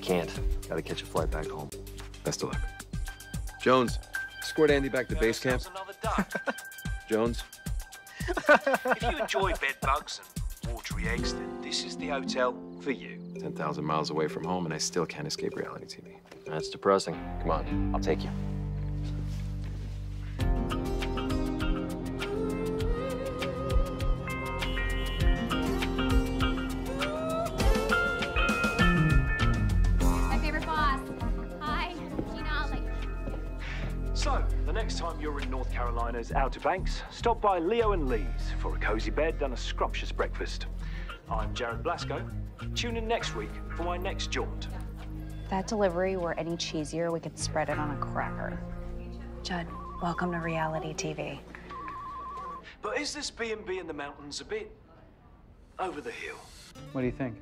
can't. Gotta catch a flight back home. Best of luck. Jones, escort Andy back to base camp. Jones. if you enjoy bed bugs and watery eggs, then this is the hotel for you. 10,000 miles away from home, and I still can't escape reality TV. That's depressing. Come on, I'll take you. North Carolina's Outer Banks, stop by Leo and Lee's for a cozy bed and a scrumptious breakfast. I'm Jared Blasco. Tune in next week for my next jaunt. If that delivery were any cheesier, we could spread it on a cracker. Judd, welcome to reality TV. But is this B&B in the mountains a bit over the hill? What do you think?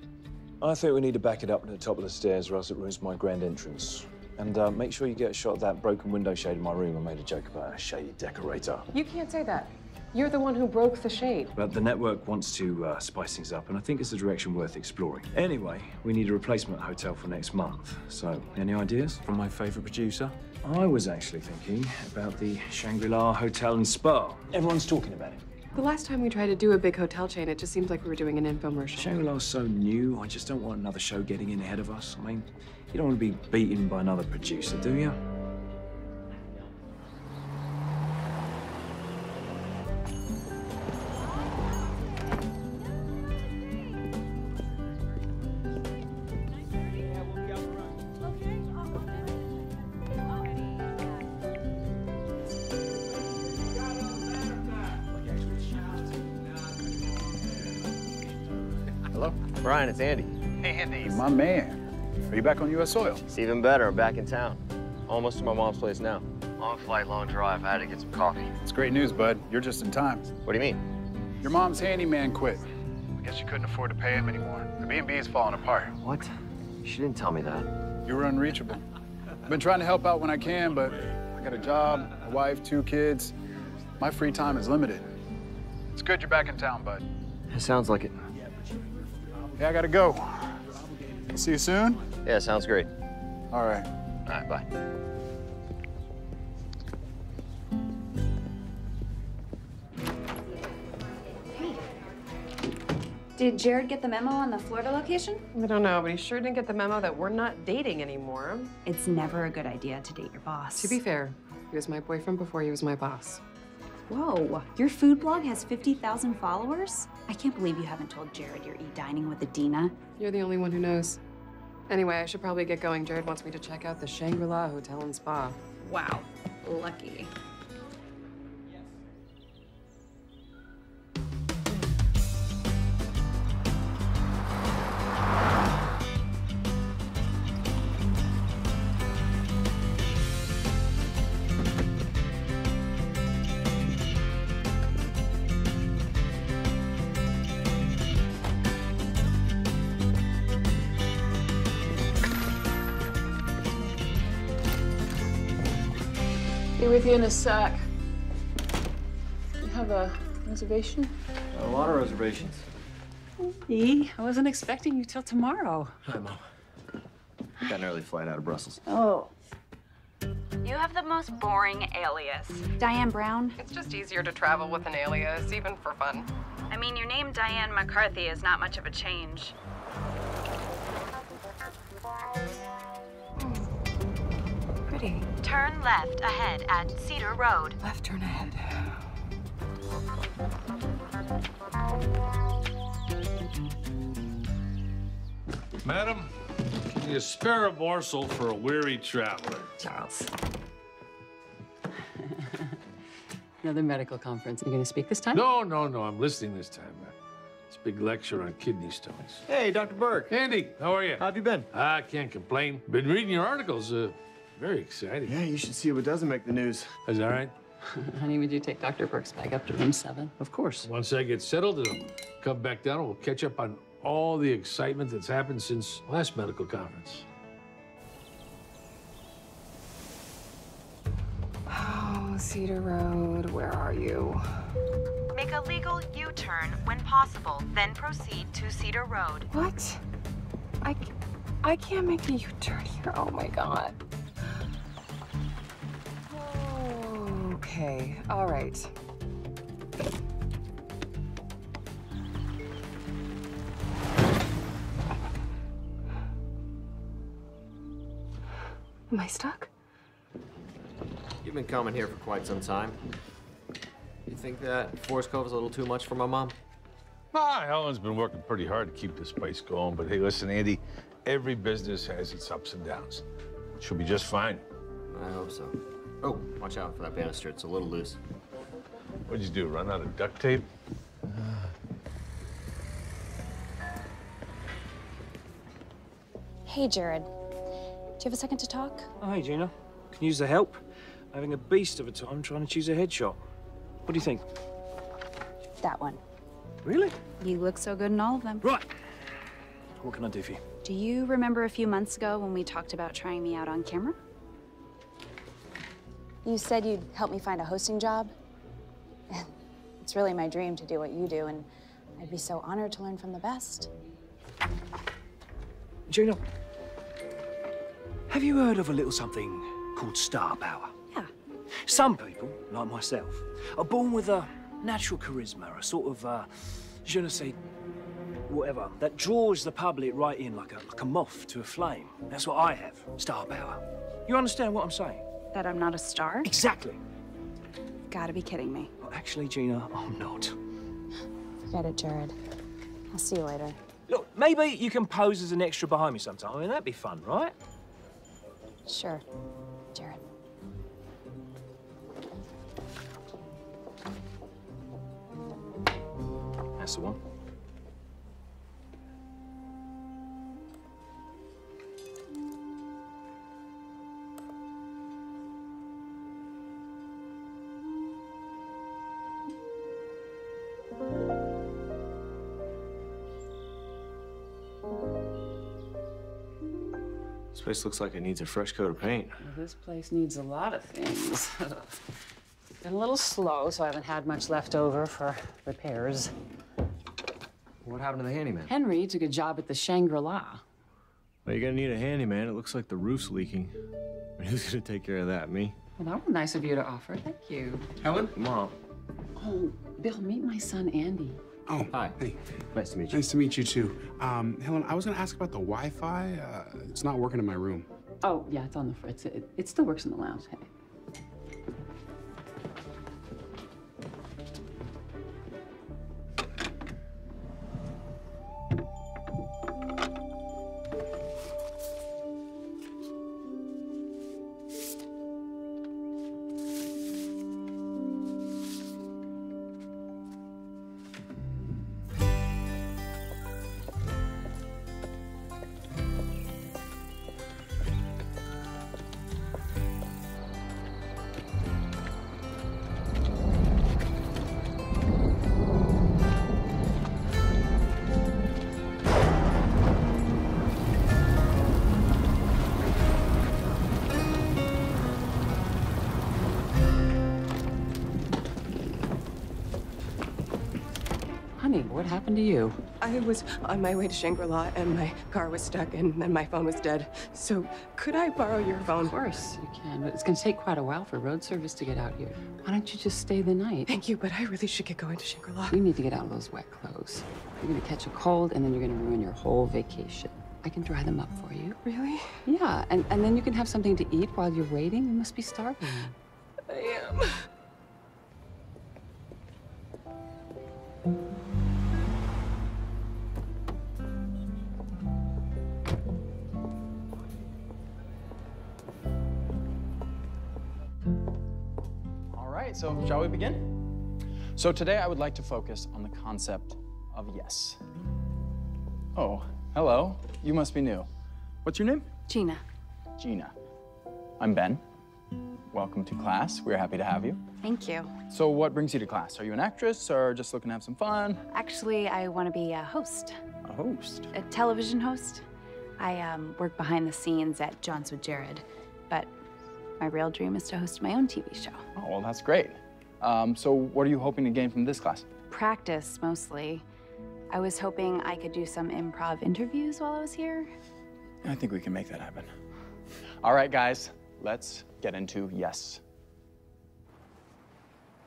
I think we need to back it up to the top of the stairs, or else it ruins my grand entrance. And uh, make sure you get a shot of that broken window shade in my room. I made a joke about a shade decorator. You can't say that. You're the one who broke the shade. But the network wants to uh, spice things up, and I think it's a direction worth exploring. Anyway, we need a replacement hotel for next month. So, any ideas? From my favorite producer? I was actually thinking about the Shangri-La Hotel and Spa. Everyone's talking about it. The last time we tried to do a big hotel chain, it just seemed like we were doing an infomercial. Shangri-La's so new, I just don't want another show getting in ahead of us. I mean, you don't want to be beaten by another producer, do you? Hello? Brian, it's Andy. Hey, Andy. My man. Are you back on U.S. soil? It's even better. I'm back in town. Almost to my mom's place now. Long flight, long drive. I had to get some coffee. It's great news, bud. You're just in time. What do you mean? Your mom's handyman quit. I guess you couldn't afford to pay him anymore. The B&B is falling apart. What? She didn't tell me that. You were unreachable. I've been trying to help out when I can, but I got a job, a wife, two kids. My free time is limited. It's good you're back in town, bud. It sounds like it. Yeah, I gotta go. See you soon? Yeah, sounds great. All right. All right, bye. Did Jared get the memo on the Florida location? I don't know, but he sure didn't get the memo that we're not dating anymore. It's never a good idea to date your boss. To be fair, he was my boyfriend before he was my boss. Whoa, your food blog has 50,000 followers? I can't believe you haven't told Jared you're e-dining with Adina. You're the only one who knows. Anyway, I should probably get going. Jared wants me to check out the Shangri-La Hotel and Spa. Wow, lucky. With you in a sec. You have a reservation? A lot of reservations. E, I wasn't expecting you till tomorrow. Hi, Mom. Got an early flight out of Brussels. Oh. You have the most boring alias. Diane Brown? It's just easier to travel with an alias, even for fun. I mean, your name Diane McCarthy is not much of a change. Pretty. Turn left ahead at Cedar Road. Left turn ahead. Madam, can you spare a morsel for a weary traveler? Charles. Another medical conference. Are you going to speak this time? No, no, no. I'm listening this time. It's a big lecture on kidney stones. Hey, Dr. Burke. Andy, how are you? How have you been? I can't complain. Been reading your articles. Uh, very exciting. Yeah, you should see what doesn't make the news. Is that right? Honey, would you take Dr. Burke's bag up to room seven? Of course. Once I get settled, it'll come back down and we'll catch up on all the excitement that's happened since last medical conference. Oh, Cedar Road, where are you? Make a legal U-turn when possible, then proceed to Cedar Road. What? I, I can't make a U-turn here. Oh my god. Okay, all right. Am I stuck? You've been coming here for quite some time. You think that Forest Cove is a little too much for my mom? Ah, Helen's been working pretty hard to keep this place going, but hey, listen, Andy, every business has its ups and downs. She'll be just fine. I hope so. Oh, watch out for that banister. It's a little loose. What'd you do, run out of duct tape? Hey, Jared. Do you have a second to talk? Oh, hey, Gina. Can you use the help? I'm Having a beast of a time trying to choose a headshot. What do you think? That one. Really? You look so good in all of them. Right. What can I do for you? Do you remember a few months ago when we talked about trying me out on camera? You said you'd help me find a hosting job. it's really my dream to do what you do, and I'd be so honored to learn from the best. Gina, have you heard of a little something called star power? Yeah. Some people, like myself, are born with a natural charisma, a sort of, uh, je ne sais, whatever, that draws the public right in like a, like a moth to a flame. That's what I have, star power. You understand what I'm saying? That I'm not a star? Exactly. Gotta be kidding me. Well, actually, Gina, oh, I'm not. Forget it, Jared. I'll see you later. Look, maybe you can pose as an extra behind me sometime. I mean, that'd be fun, right? Sure, Jared. That's the one. Place looks like it needs a fresh coat of paint. Well, this place needs a lot of things. Been a little slow, so I haven't had much left over for repairs. What happened to the handyman? Henry took a job at the Shangri-La. Well, you're gonna need a handyman. It looks like the roof's leaking. Who's gonna take care of that? Me? Well, that was nice of you to offer. Thank you. Helen? Mom. Oh, Bill, meet my son, Andy. Oh, Hi. Hey, Nice to meet you. nice to meet you too. Um, Helen, I was gonna ask about the Wi-Fi. Uh, it's not working in my room. Oh, yeah, it's on the fritz. It, it still works in the lounge. Hey. To you? I was on my way to Shangri-La and my car was stuck and then my phone was dead. So could I borrow your phone? Of course you can, but it's gonna take quite a while for road service to get out here. Why don't you just stay the night? Thank you, but I really should get going to Shangri-La. You need to get out of those wet clothes. You're gonna catch a cold and then you're gonna ruin your whole vacation. I can dry them up for you. Really? Yeah, and, and then you can have something to eat while you're waiting. You must be starving. I am. Right, so shall we begin? So today I would like to focus on the concept of yes. Oh, hello. You must be new. What's your name? Gina. Gina. I'm Ben. Welcome to class. We're happy to have you. Thank you. So what brings you to class? Are you an actress or just looking to have some fun? Actually, I want to be a host, A host. a television host. I um, work behind the scenes at Jaunts with Jared, my real dream is to host my own TV show. Oh, well, that's great. Um, so what are you hoping to gain from this class? Practice mostly. I was hoping I could do some improv interviews while I was here. I think we can make that happen. All right, guys, let's get into yes.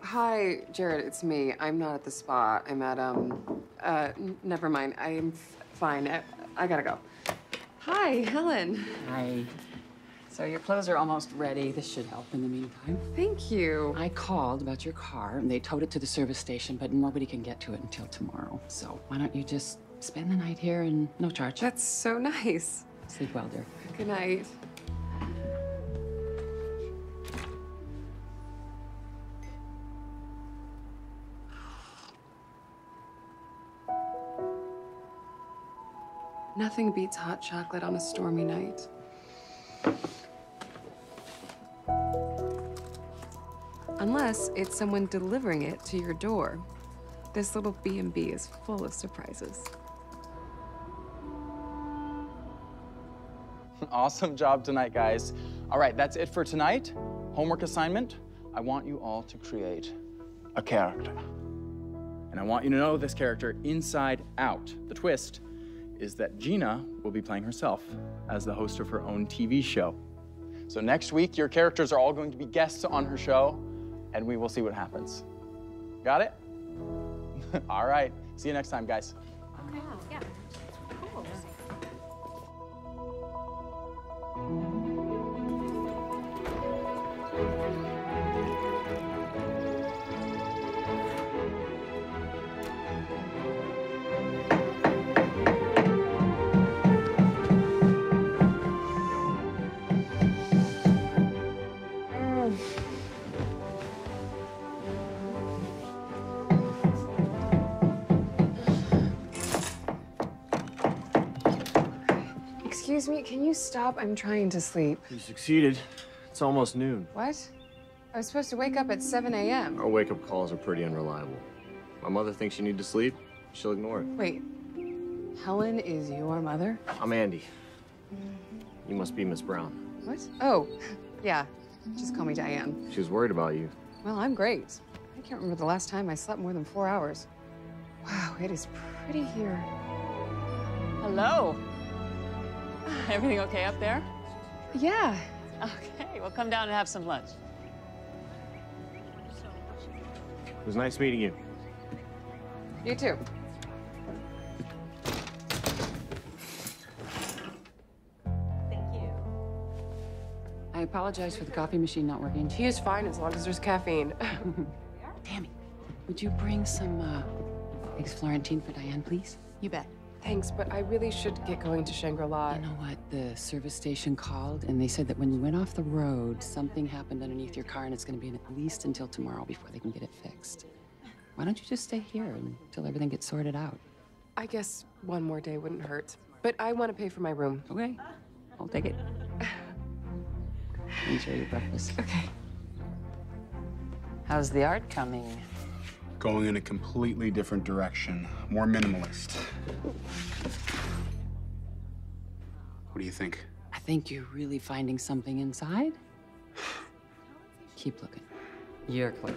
Hi, Jared, it's me. I'm not at the spa. I'm at, um, uh, never mind. I am fine. I, I gotta go. Hi, Helen. Hi. So your clothes are almost ready. This should help in the meantime. Thank you. I called about your car and they towed it to the service station, but nobody can get to it until tomorrow. So why don't you just spend the night here and no charge? That's so nice. Sleep well, dear. Good night. Nothing beats hot chocolate on a stormy night. Unless it's someone delivering it to your door. This little B&B is full of surprises. Awesome job tonight, guys. All right, that's it for tonight. Homework assignment. I want you all to create a character. And I want you to know this character inside out. The twist is that Gina will be playing herself as the host of her own TV show. So next week, your characters are all going to be guests on her show, and we will see what happens. Got it? all right. See you next time, guys. Excuse me, can you stop? I'm trying to sleep. You succeeded. It's almost noon. What? I was supposed to wake up at 7 a.m. Our wake-up calls are pretty unreliable. My mother thinks you need to sleep. She'll ignore it. Wait, Helen is your mother? I'm Andy. You must be Miss Brown. What? Oh, yeah. Just call me Diane. She was worried about you. Well, I'm great. I can't remember the last time I slept more than four hours. Wow, it is pretty here. Hello. Everything okay up there? Yeah. Okay, well, come down and have some lunch. It was nice meeting you. You too. Thank you. I apologize for the coffee machine not working. Tea is fine as long as there's caffeine. Tammy, would you bring some uh, eggs Florentine for Diane, please? You bet. Thanks, but I really should get going to Shangri-La. You know what? The service station called and they said that when you went off the road, something happened underneath your car and it's going to be at least until tomorrow before they can get it fixed. Why don't you just stay here until everything gets sorted out? I guess one more day wouldn't hurt. But I want to pay for my room. Okay. I'll take it. Enjoy your breakfast. Okay. How's the art coming? Going in a completely different direction, more minimalist. What do you think? I think you're really finding something inside. Keep looking. You're close.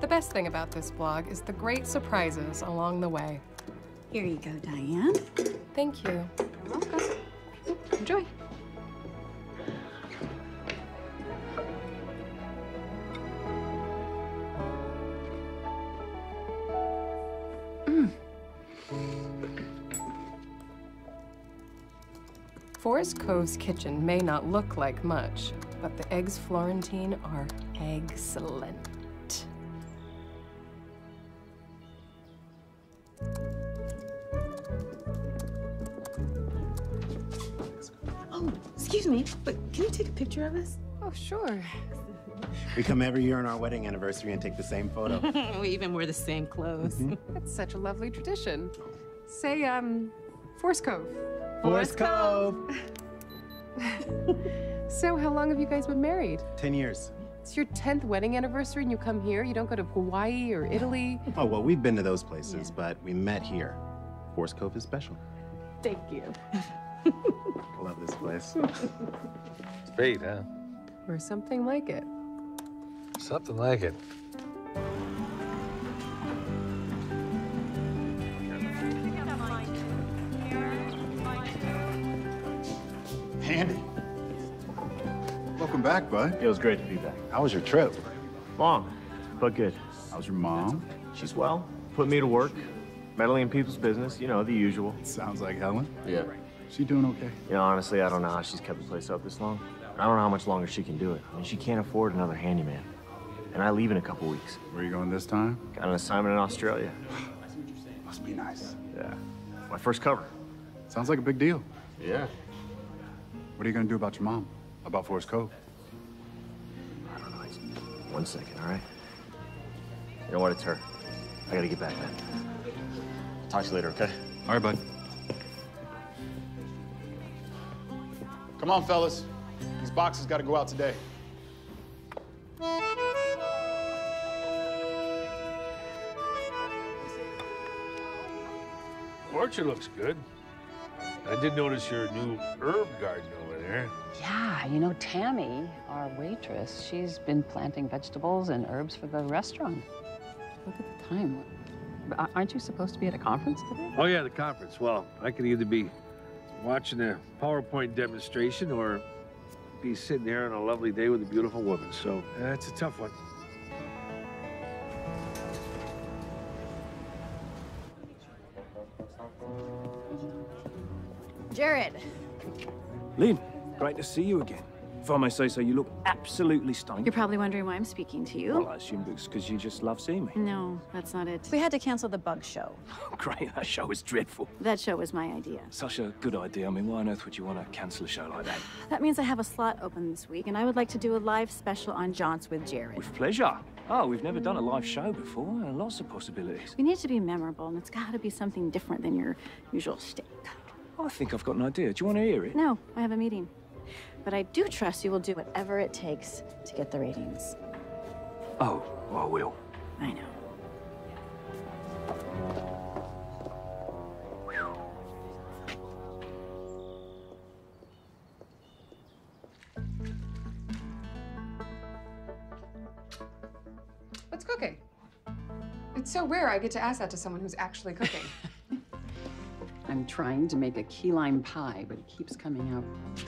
The best thing about this blog is the great surprises along the way. Here you go, Diane. Thank you. You're welcome. Enjoy. Mm. Forest Cove's kitchen may not look like much, but the eggs Florentine are excellent. Me, but can you take a picture of us? Oh, sure. We come every year on our wedding anniversary and take the same photo. we even wear the same clothes. That's such a lovely tradition. Say, um, Forest Cove. Forest Cove. So, how long have you guys been married? Ten years. It's your 10th wedding anniversary and you come here? You don't go to Hawaii or Italy? Oh, well, we've been to those places, but we met here. Forest Cove is special. Thank you. I love this place. It's great, huh? Or something like it. Something like it. Andy. Welcome back, bud. It was great to be back. How was your trip? Long, but good. How's your mom? She's well. Put me to work. Meddling in people's business, you know, the usual. Sounds like Helen. Yeah. She doing okay? You know, honestly, I don't know how she's kept the place up this long. I don't know how much longer she can do it. I mean, she can't afford another handyman. And I leave in a couple weeks. Where are you going this time? Got an assignment in Australia. I see what you're saying. Must be nice. Yeah. My first cover. Sounds like a big deal. Yeah. What are you gonna do about your mom? About Forest Cove? I don't know. One second, all right? You know what? It's her. I gotta get back, man. Talk to you later, okay? All right, bud. Come on, fellas. These boxes gotta go out today. Orchard looks good. I did notice your new herb garden over there. Yeah, you know, Tammy, our waitress, she's been planting vegetables and herbs for the restaurant. Look at the time. Aren't you supposed to be at a conference today? Oh, yeah, the conference. Well, I could either be watching a PowerPoint demonstration or be sitting there on a lovely day with a beautiful woman. So uh, that's a tough one. Jared. Lynn, great to see you again. If I may say so, you look absolutely stunning. You're probably wondering why I'm speaking to you. Well, I assume it's because you just love seeing me. No, that's not it. We had to cancel the bug show. Oh, great, that show was dreadful. That show was my idea. Such a good idea. I mean, why on earth would you want to cancel a show like that? That means I have a slot open this week, and I would like to do a live special on Jaunts with Jared. With pleasure. Oh, we've never done a live show before. Lots of possibilities. We need to be memorable, and it's got to be something different than your usual shtick. I think I've got an idea. Do you want to hear it? No, I have a meeting. But I do trust you will do whatever it takes to get the ratings. Oh, I will. I know. What's cooking? It's so rare I get to ask that to someone who's actually cooking. I'm trying to make a key lime pie, but it keeps coming out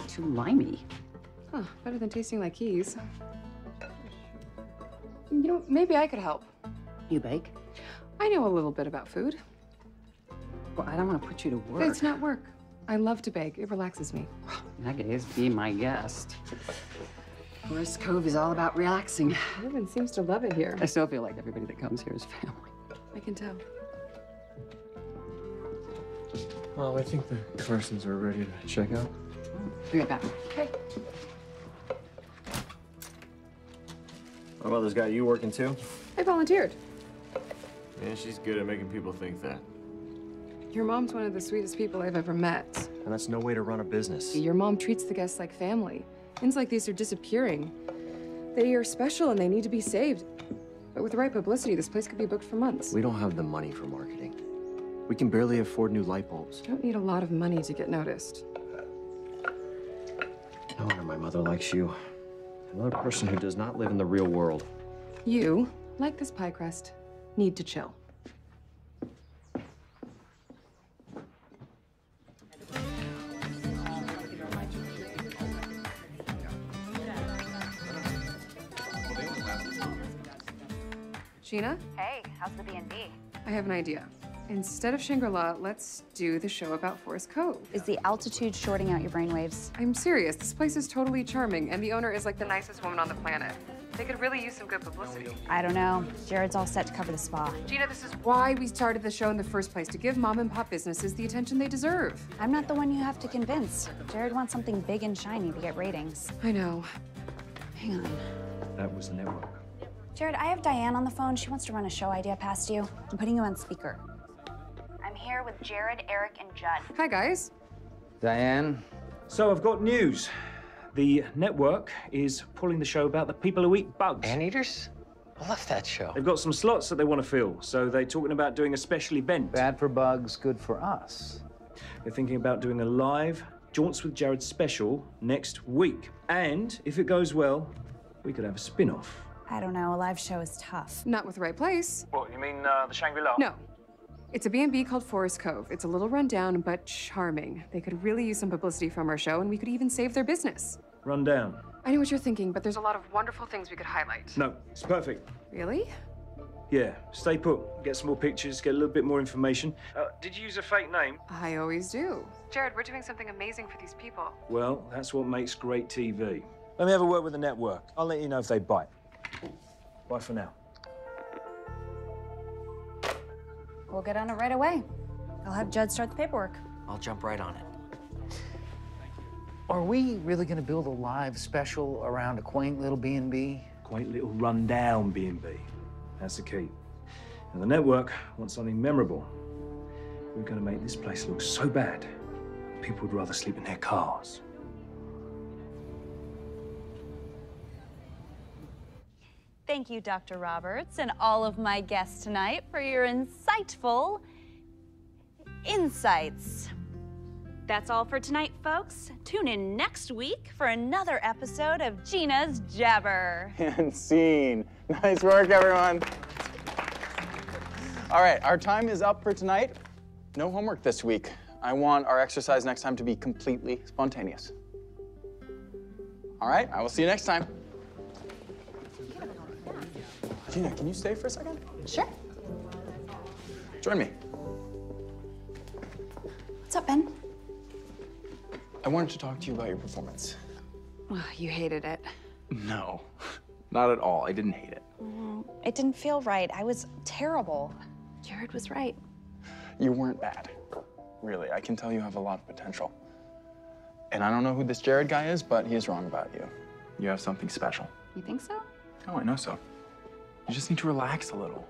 too limey. huh, better than tasting like keys. You know, maybe I could help. You bake? I know a little bit about food. Well, I don't want to put you to work. It's not work. I love to bake. It relaxes me. In that case, be my guest. Forest Cove is all about relaxing. Everyone seems to love it here. I still feel like everybody that comes here is family. I can tell. Well, I think the Carsons are ready to check out. Be right back. Okay. My mother's got you working too? I volunteered. Yeah, she's good at making people think that. Your mom's one of the sweetest people I've ever met. And that's no way to run a business. Your mom treats the guests like family. Things like these are disappearing. They are special and they need to be saved. But with the right publicity, this place could be booked for months. We don't have the money for marketing. We can barely afford new light bulbs. You don't need a lot of money to get noticed. No wonder my mother likes you. Another person who does not live in the real world. You, like this pie crust, need to chill. Gina, Hey, how's the B&B? I have an idea. Instead of Shangri-La, let's do the show about Forest Cove. Is the altitude shorting out your brainwaves? I'm serious. This place is totally charming, and the owner is like the nicest woman on the planet. They could really use some good publicity. I don't know. Jared's all set to cover the spa. Gina, this is why we started the show in the first place, to give mom and pop businesses the attention they deserve. I'm not the one you have to convince. Jared wants something big and shiny to get ratings. I know. Hang on. That was the network. Jared, I have Diane on the phone. She wants to run a show idea past you. I'm putting you on speaker. I'm here with Jared, Eric, and Judd. Hi, guys. Diane. So I've got news. The network is pulling the show about the people who eat bugs. Anteaters? I love that show. They've got some slots that they want to fill, so they're talking about doing a special event. Bad for bugs, good for us. They're thinking about doing a live Jaunts with Jared special next week. And if it goes well, we could have a spin off. I don't know, a live show is tough. Not with the right place. What, you mean uh, the Shangri-La? No. It's a B&B called Forest Cove. It's a little rundown, but charming. They could really use some publicity from our show, and we could even save their business. Run down. I know what you're thinking, but there's a lot of wonderful things we could highlight. No, it's perfect. Really? Yeah, stay put. Get some more pictures, get a little bit more information. Uh, did you use a fake name? I always do. Jared, we're doing something amazing for these people. Well, that's what makes great TV. Let me have a word with the network. I'll let you know if they bite. Bye for now. We'll get on it right away. I'll have Judd start the paperwork. I'll jump right on it. Are we really gonna build a live special around a quaint little B&B? Quaint little rundown B&B. That's the key. And the network wants something memorable. We're going to make this place look so bad, people would rather sleep in their cars. Thank you, Dr. Roberts, and all of my guests tonight for your insightful insights. That's all for tonight, folks. Tune in next week for another episode of Gina's Jabber. And scene. Nice work, everyone. All right, our time is up for tonight. No homework this week. I want our exercise next time to be completely spontaneous. All right, I will see you next time. Gina, can you stay for a second? Sure. Join me. What's up, Ben? I wanted to talk to you about your performance. Well, you hated it. No, not at all. I didn't hate it. Mm, It didn't feel right. I was terrible. Jared was right. You weren't bad. Really, I can tell you have a lot of potential. And I don't know who this Jared guy is, but he is wrong about you. You have something special. You think so? Oh, I know so. You just need to relax a little.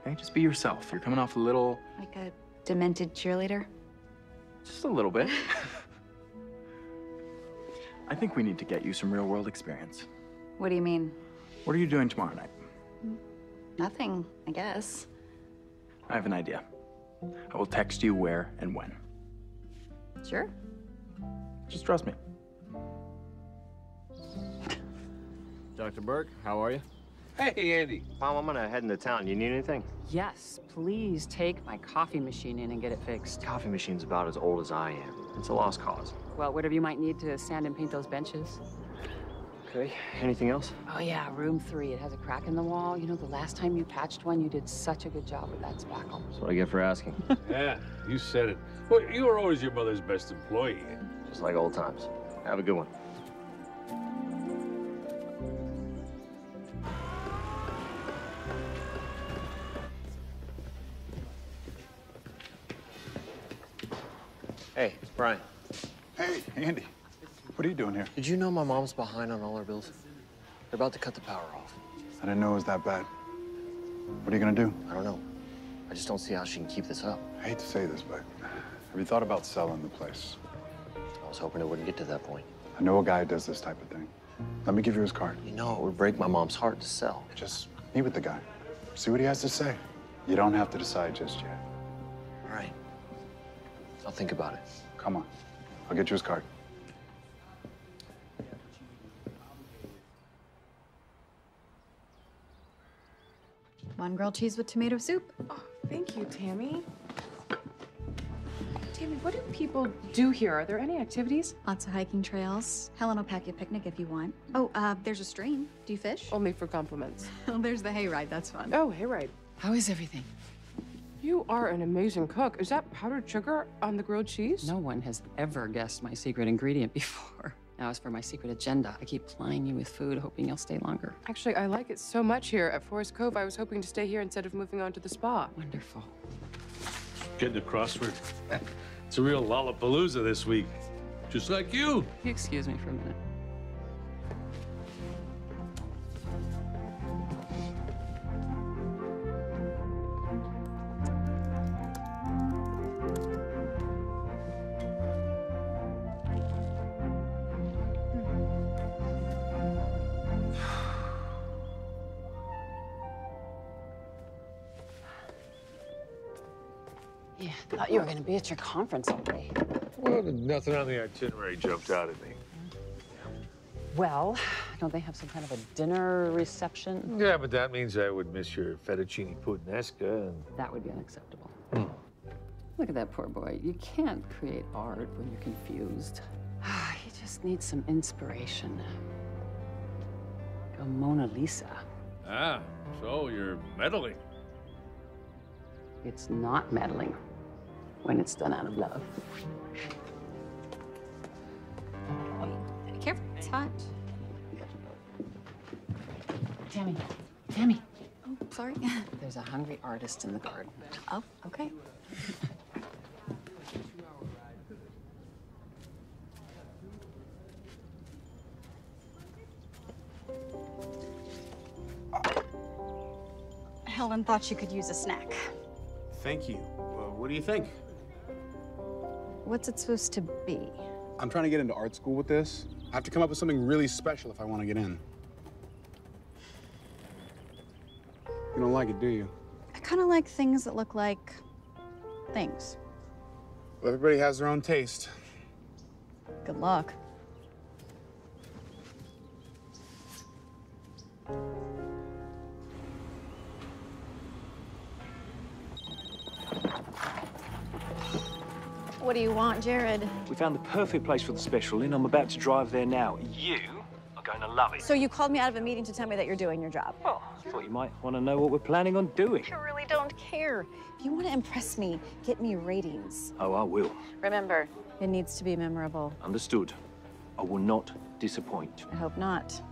Okay? Just be yourself. You're coming off a little, Like a demented cheerleader? just a little bit. I think we need to get you some real world experience. What do you mean? What are you doing tomorrow night? Nothing, I guess. I have an idea. I will text you where and when. Sure. Just trust me. Dr. Burke, how are you? Hey, Andy. Mom, I'm gonna head into town. You need anything? Yes, please take my coffee machine in and get it fixed. Coffee machine's about as old as I am. It's a lost cause. Well, whatever you might need to sand and paint those benches. Okay. Anything else? Oh yeah, room three. It has a crack in the wall. You know, the last time you patched one, you did such a good job with that spackle. That's what I get for asking. Yeah, you said it. Well, you were always your mother's best employee. Just like old times. Have a good one. Hey, it's Brian. Hey, Andy. What are you doing here? Did you know my mom's behind on all her bills? They're about to cut the power off. I didn't know it was that bad. What are you gonna do? I don't know. I just don't see how she can keep this up. I hate to say this, but have you thought about selling the place? I was hoping it wouldn't get to that point. I know a guy who does this type of thing. Let me give you his card. You know, it would break my mom's heart to sell. Just meet with the guy. See what he has to say. You don't have to decide just yet. All right. I'll think about it. Come on. I'll get you his card. One grilled cheese with tomato soup. Oh, thank you, Tammy. Tammy, what do people do here? Are there any activities? Lots of hiking trails. Helen will pack you a picnic if you want. Oh, uh, there's a stream. Do you fish? Only for compliments. Oh, there's the hayride. That's fun. Oh, hayride. How is everything? You are an amazing cook. Is that powdered sugar on the grilled cheese? No one has ever guessed my secret ingredient before. Now, as for my secret agenda, I keep plying you with food, hoping you'll stay longer. Actually, I like it so much here at Forest Cove. I was hoping to stay here instead of moving on to the spa. Wonderful. Getting the crossword. It's a real lollapalooza this week. Just like you. You excuse me for a minute. You were going to be at your conference all day. Well, nothing on the itinerary jumped out at me. Well, don't they have some kind of a dinner reception? Yeah, but that means I would miss your fettuccine puttanesca and... That would be unacceptable. Look at that poor boy. You can't create art when you're confused. he just needs some inspiration. A Mona Lisa. Ah, so you're meddling. It's not meddling when it's done out of love. Careful, it's hot. Tammy, Tammy. Oh, sorry. There's a hungry artist in the garden. Oh, okay. Helen thought she could use a snack. Thank you. Well, what do you think? What's it supposed to be? I'm trying to get into art school with this. I have to come up with something really special if I want to get in. You don't like it, do you? I kind of like things that look like things. Well, everybody has their own taste. Good luck. Do you want, Jared? We found the perfect place for the special in. I'm about to drive there now. You are going to love it. So you called me out of a meeting to tell me that you're doing your job. Well, I thought you might want to know what we're planning on doing. I really don't care. If you want to impress me, get me ratings. Oh, I will. Remember, it needs to be memorable. Understood. I will not disappoint. I hope not.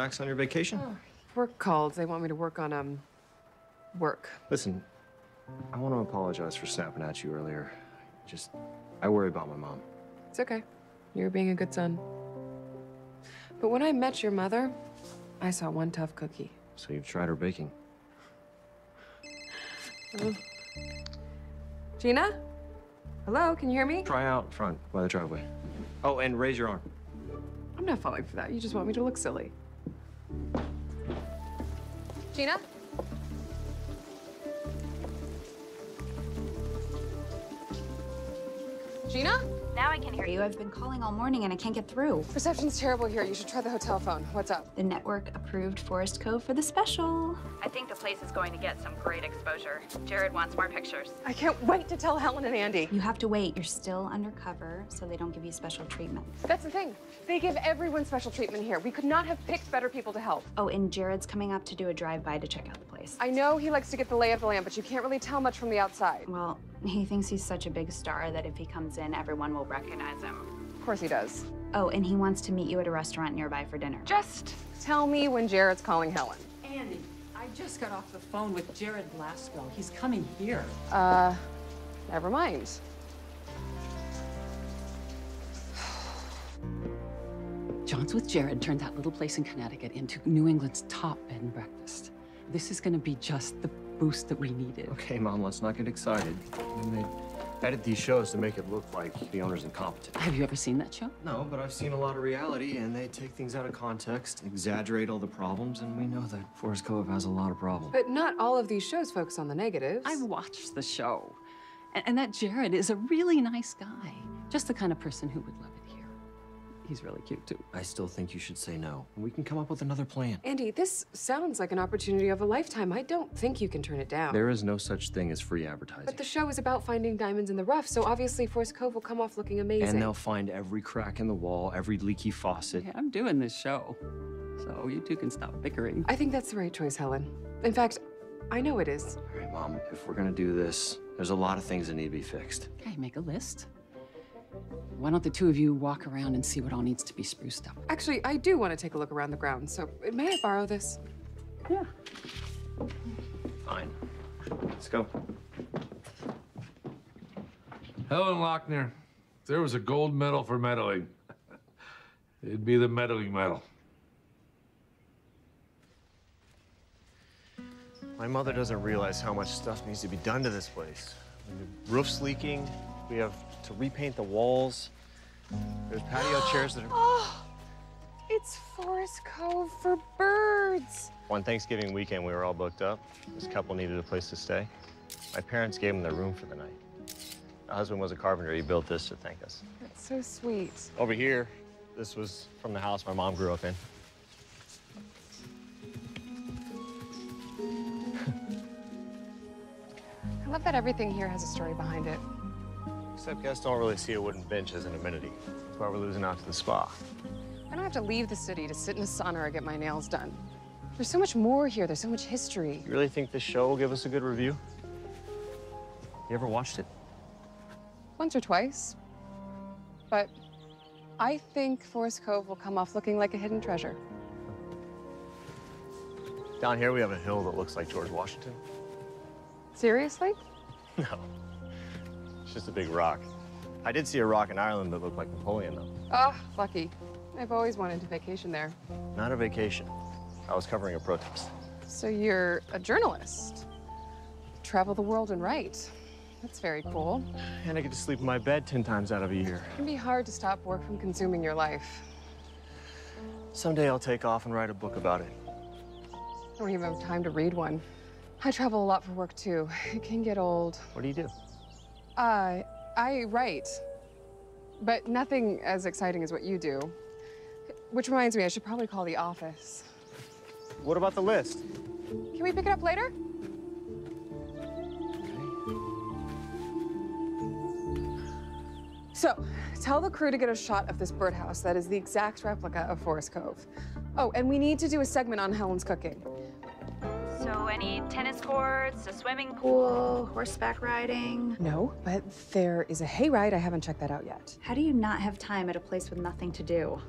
Relax on your vacation? Work calls. They want me to work on, um, work. Listen, I want to apologize for snapping at you earlier. Just, I worry about my mom. It's okay. You're being a good son. But when I met your mother, I saw one tough cookie. So you've tried her baking. Oh. Gina? Hello, can you hear me? Try out front by the driveway. Oh, and raise your arm. I'm not falling for that. You just want me to look silly. Gina? Gina? Now I can hear you. I've been calling all morning and I can't get through. Reception's terrible here. You should try the hotel phone. What's up? The network approved Forest Cove for the special. I think the place is going to get some great exposure. Jared wants more pictures. I can't wait to tell Helen and Andy. You have to wait. You're still undercover, so they don't give you special treatment. That's the thing. They give everyone special treatment here. We could not have picked better people to help. Oh, and Jared's coming up to do a drive-by to check out the place. I know he likes to get the lay of the land, but you can't really tell much from the outside. Well, he thinks he's such a big star that if he comes in, everyone will recognize him. Of course he does. Oh, and he wants to meet you at a restaurant nearby for dinner. Just tell me when Jared's calling Helen. Andy, I just got off the phone with Jared Blasco. He's coming here. Uh, never mind. Jaunts with Jared turned that little place in Connecticut into New England's top bed and breakfast. This is going to be just the boost that we needed. Okay, Mom, let's not get excited. I mean, they edit these shows to make it look like the owner's incompetent. Have you ever seen that show? No, but I've seen a lot of reality, and they take things out of context, exaggerate all the problems, and we know that Forest Cove has a lot of problems. But not all of these shows focus on the negatives. I watched the show. And, and that Jared is a really nice guy. Just the kind of person who would love it here. He's really cute, too. I still think you should say no. We can come up with another plan. Andy, this sounds like an opportunity of a lifetime. I don't think you can turn it down. There is no such thing as free advertising. But the show is about finding diamonds in the rough, so obviously Forest Cove will come off looking amazing. And they'll find every crack in the wall, every leaky faucet. Yeah, I'm doing this show. So you two can stop bickering. I think that's the right choice, Helen. In fact, I know it is. All right, Mom, if we're gonna do this, there's a lot of things that need to be fixed. Okay, make a list. Why don't the two of you walk around and see what all needs to be spruced up? Actually, I do want to take a look around the grounds, so may I borrow this? Yeah. Fine. Let's go. Helen Lochner, if there was a gold medal for meddling, it'd be the meddling medal. My mother doesn't realize how much stuff needs to be done to this place. I mean, the roof's leaking. We have to repaint the walls. There's patio chairs that are. Oh, it's Forest Cove for birds. One Thanksgiving weekend, we were all booked up. This couple needed a place to stay. My parents gave them their room for the night. My husband was a carpenter. He built this to thank us. That's so sweet. Over here, this was from the house my mom grew up in. I love that everything here has a story behind it. Except guests don't really see a wooden bench as an amenity. That's why we're losing out to the spa. I don't have to leave the city to sit in the sun or get my nails done. There's so much more here. There's so much history. You really think this show will give us a good review? You ever watched it? Once or twice. But I think Forest Cove will come off looking like a hidden treasure. Down here, we have a hill that looks like George Washington. Seriously? No. It's just a big rock. I did see a rock in Ireland that looked like Napoleon, though. Ah, lucky. I've always wanted to vacation there. Not a vacation. I was covering a protest. So you're a journalist. Travel the world and write. That's very cool. And I get to sleep in my bed 10 times out of a year. It can be hard to stop work from consuming your life. Someday I'll take off and write a book about it. I don't even have time to read one. I travel a lot for work too. It can get old. What do you do? Uh, I write, but nothing as exciting as what you do. Which reminds me, I should probably call the office. What about the list? Can we pick it up later? So, tell the crew to get a shot of this birdhouse that is the exact replica of Forest Cove. Oh, and we need to do a segment on Helen's cooking. So, any tennis courts, a swimming pool, horseback riding? No, but there is a hayride. I haven't checked that out yet. How do you not have time at a place with nothing to do?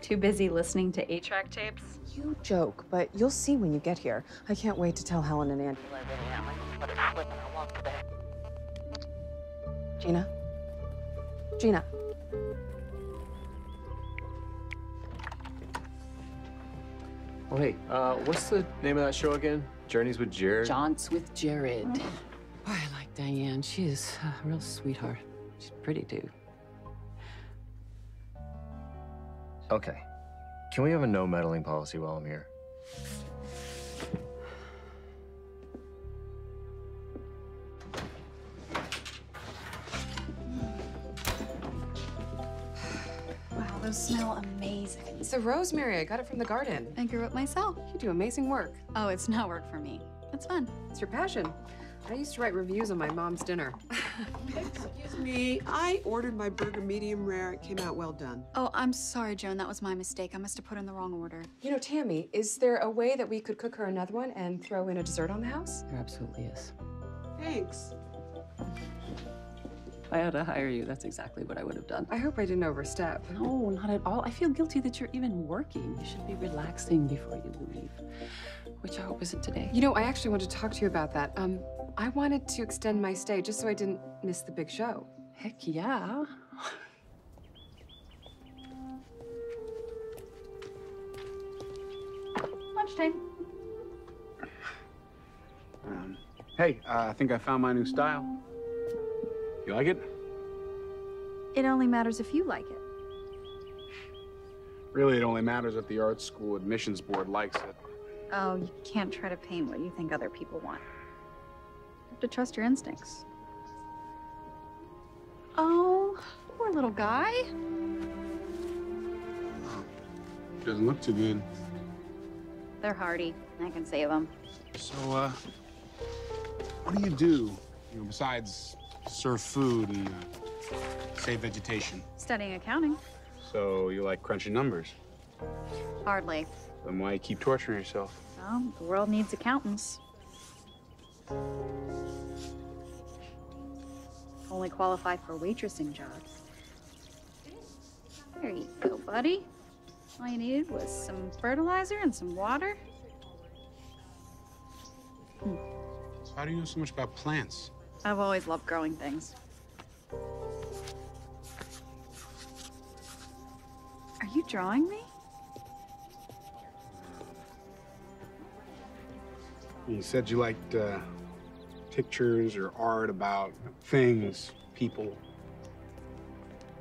Too busy listening to eight track tapes? You joke, but you'll see when you get here. I can't wait to tell Helen and Andy. Gina? Gina? Oh, hey, uh, what's the name of that show again? Journeys with Jared? Jaunts with Jared. Boy, I like Diane. She is a real sweetheart. She's pretty, too. Okay. Can we have a no meddling policy while I'm here? Those smell amazing. It's the rosemary. I got it from the garden. I grew it myself. You do amazing work. Oh, it's not work for me. It's fun. It's your passion. I used to write reviews on my mom's dinner. Excuse me, I ordered my burger medium rare. It came out well done. Oh, I'm sorry, Joan. That was my mistake. I must have put in the wrong order. You know, Tammy, is there a way that we could cook her another one and throw in a dessert on the house? There absolutely is. Thanks. If I had to hire you, that's exactly what I would have done. I hope I didn't overstep. No, not at all. I feel guilty that you're even working. You should be relaxing before you leave, which I hope isn't today. You know, I actually want to talk to you about that. Um, I wanted to extend my stay just so I didn't miss the big show. Heck yeah. Lunchtime. Um, hey, uh, I think I found my new style. You like it? It only matters if you like it. Really, it only matters if the art school admissions board likes it. Oh, you can't try to paint what you think other people want. You have to trust your instincts. Oh, poor little guy. Doesn't look too good. They're hardy. I can save them. So, uh, what do you do, you know, besides serve food and uh, save vegetation? Studying accounting. So you like crunching numbers? Hardly. Then why you keep torturing yourself? Well, the world needs accountants. Only qualify for waitressing jobs. There you go, buddy. All you needed was some fertilizer and some water. So how do you know so much about plants? I've always loved growing things. Are you drawing me? You said you liked uh, pictures or art about things, people.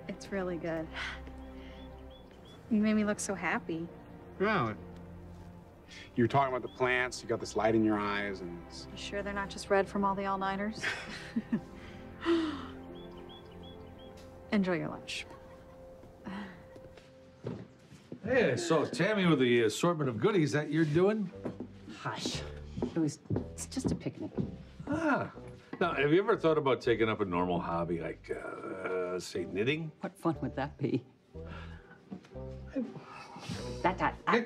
It's really good. You made me look so happy. No. You're talking about the plants, you got this light in your eyes, and it's- You sure they're not just red from all the all-nighters? Enjoy your lunch. Hey, so Tammy with the assortment of goodies that you're doing. Hush. It was, it's just a picnic. Ah. Now, have you ever thought about taking up a normal hobby like, uh, say, knitting? What fun would that be? That, that, I...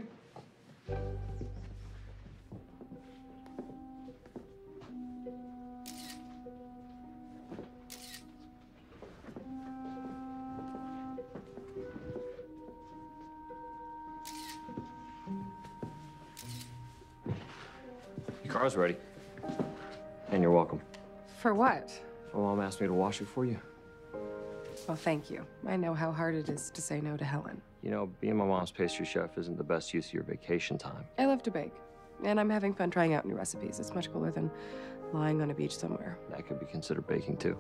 car's ready. And you're welcome. For what? My mom asked me to wash it for you. Well, thank you. I know how hard it is to say no to Helen. You know, being my mom's pastry chef isn't the best use of your vacation time. I love to bake, and I'm having fun trying out new recipes. It's much cooler than lying on a beach somewhere. That could be considered baking too.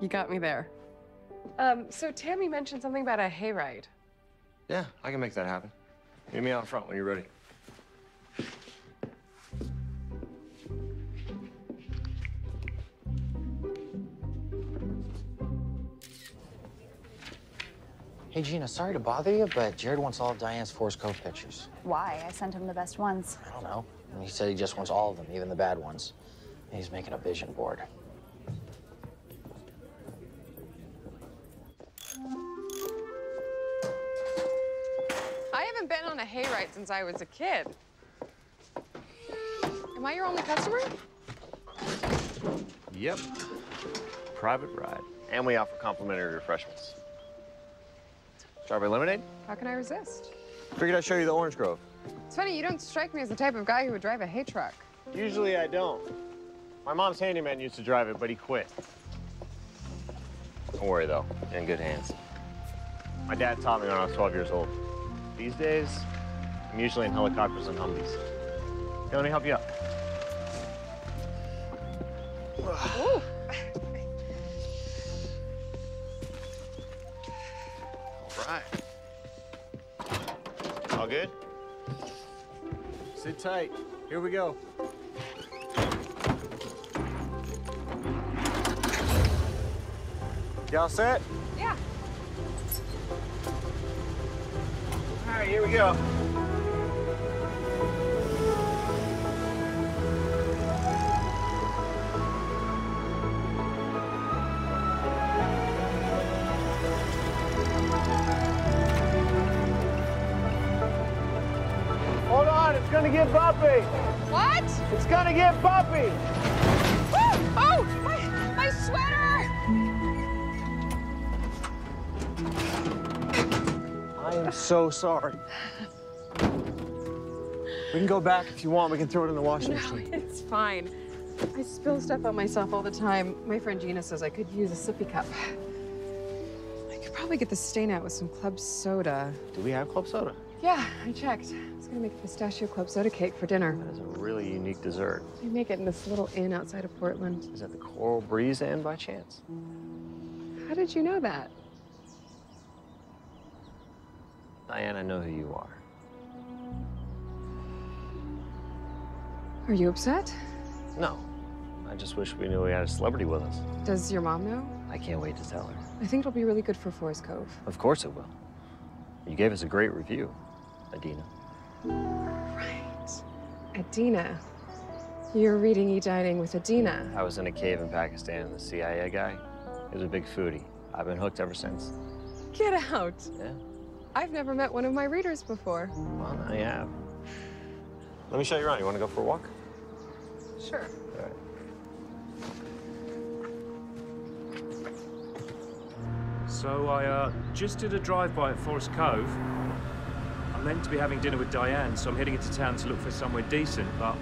You got me there. Um, so Tammy mentioned something about a hayride. Yeah, I can make that happen. Meet me out front when you're ready. Hey, Gina, sorry to bother you, but Jared wants all of Diane's Forest Cove pictures. Why? I sent him the best ones. I don't know. And he said he just wants all of them, even the bad ones. And he's making a vision board. I haven't been on a hayride since I was a kid. Am I your only customer? Yep. Private ride. And we offer complimentary refreshments. Strawberry lemonade? How can I resist? Figured I'd show you the orange grove. It's funny, you don't strike me as the type of guy who would drive a hay truck. Usually I don't. My mom's handyman used to drive it, but he quit. Don't worry though, you're in good hands. My dad taught me when I was 12 years old. These days, I'm usually in helicopters and Humvees. Hey, let me help you out. Ooh. All right. All good? Sit tight. Here we go. Y'all set? Yeah. All right, here we go. It's gonna get bumpy. What? It's gonna get bumpy. Woo! Oh, my, my sweater! I am so sorry. We can go back if you want. We can throw it in the washing No, machine. it's fine. I spill stuff on myself all the time. My friend Gina says I could use a sippy cup. I could probably get the stain out with some club soda. Do we have club soda? Yeah, I checked. I was gonna make a pistachio club soda cake for dinner. That is a really unique dessert. They make it in this little inn outside of Portland. Is that the Coral Breeze Inn by chance? How did you know that? Diane, I know who you are. Are you upset? No. I just wish we knew we had a celebrity with us. Does your mom know? I can't wait to tell her. I think it'll be really good for Forest Cove. Of course it will. You gave us a great review, Adina. Right. Adina. You're reading E Dining with Adina. I was in a cave in Pakistan and the CIA guy, he was a big foodie. I've been hooked ever since. Get out. Yeah. I've never met one of my readers before. Well, now you have. Let me show you around. You want to go for a walk? Sure. All right. So I uh, just did a drive-by at Forest Cove. I'm meant to be having dinner with Diane, so I'm heading into town to look for somewhere decent, but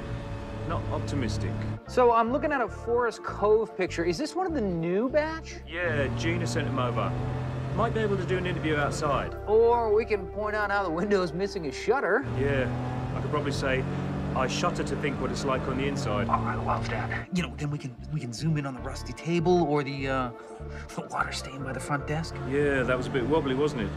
not optimistic. So I'm looking at a Forest Cove picture. Is this one of the new batch? Yeah, Gina sent him over. Might be able to do an interview outside. Or we can point out how the window's missing a shutter. Yeah, I could probably say, I shudder to think what it's like on the inside. I love that. you know, then we can we can zoom in on the rusty table or the uh, the water stain by the front desk. Yeah, that was a bit wobbly, wasn't it?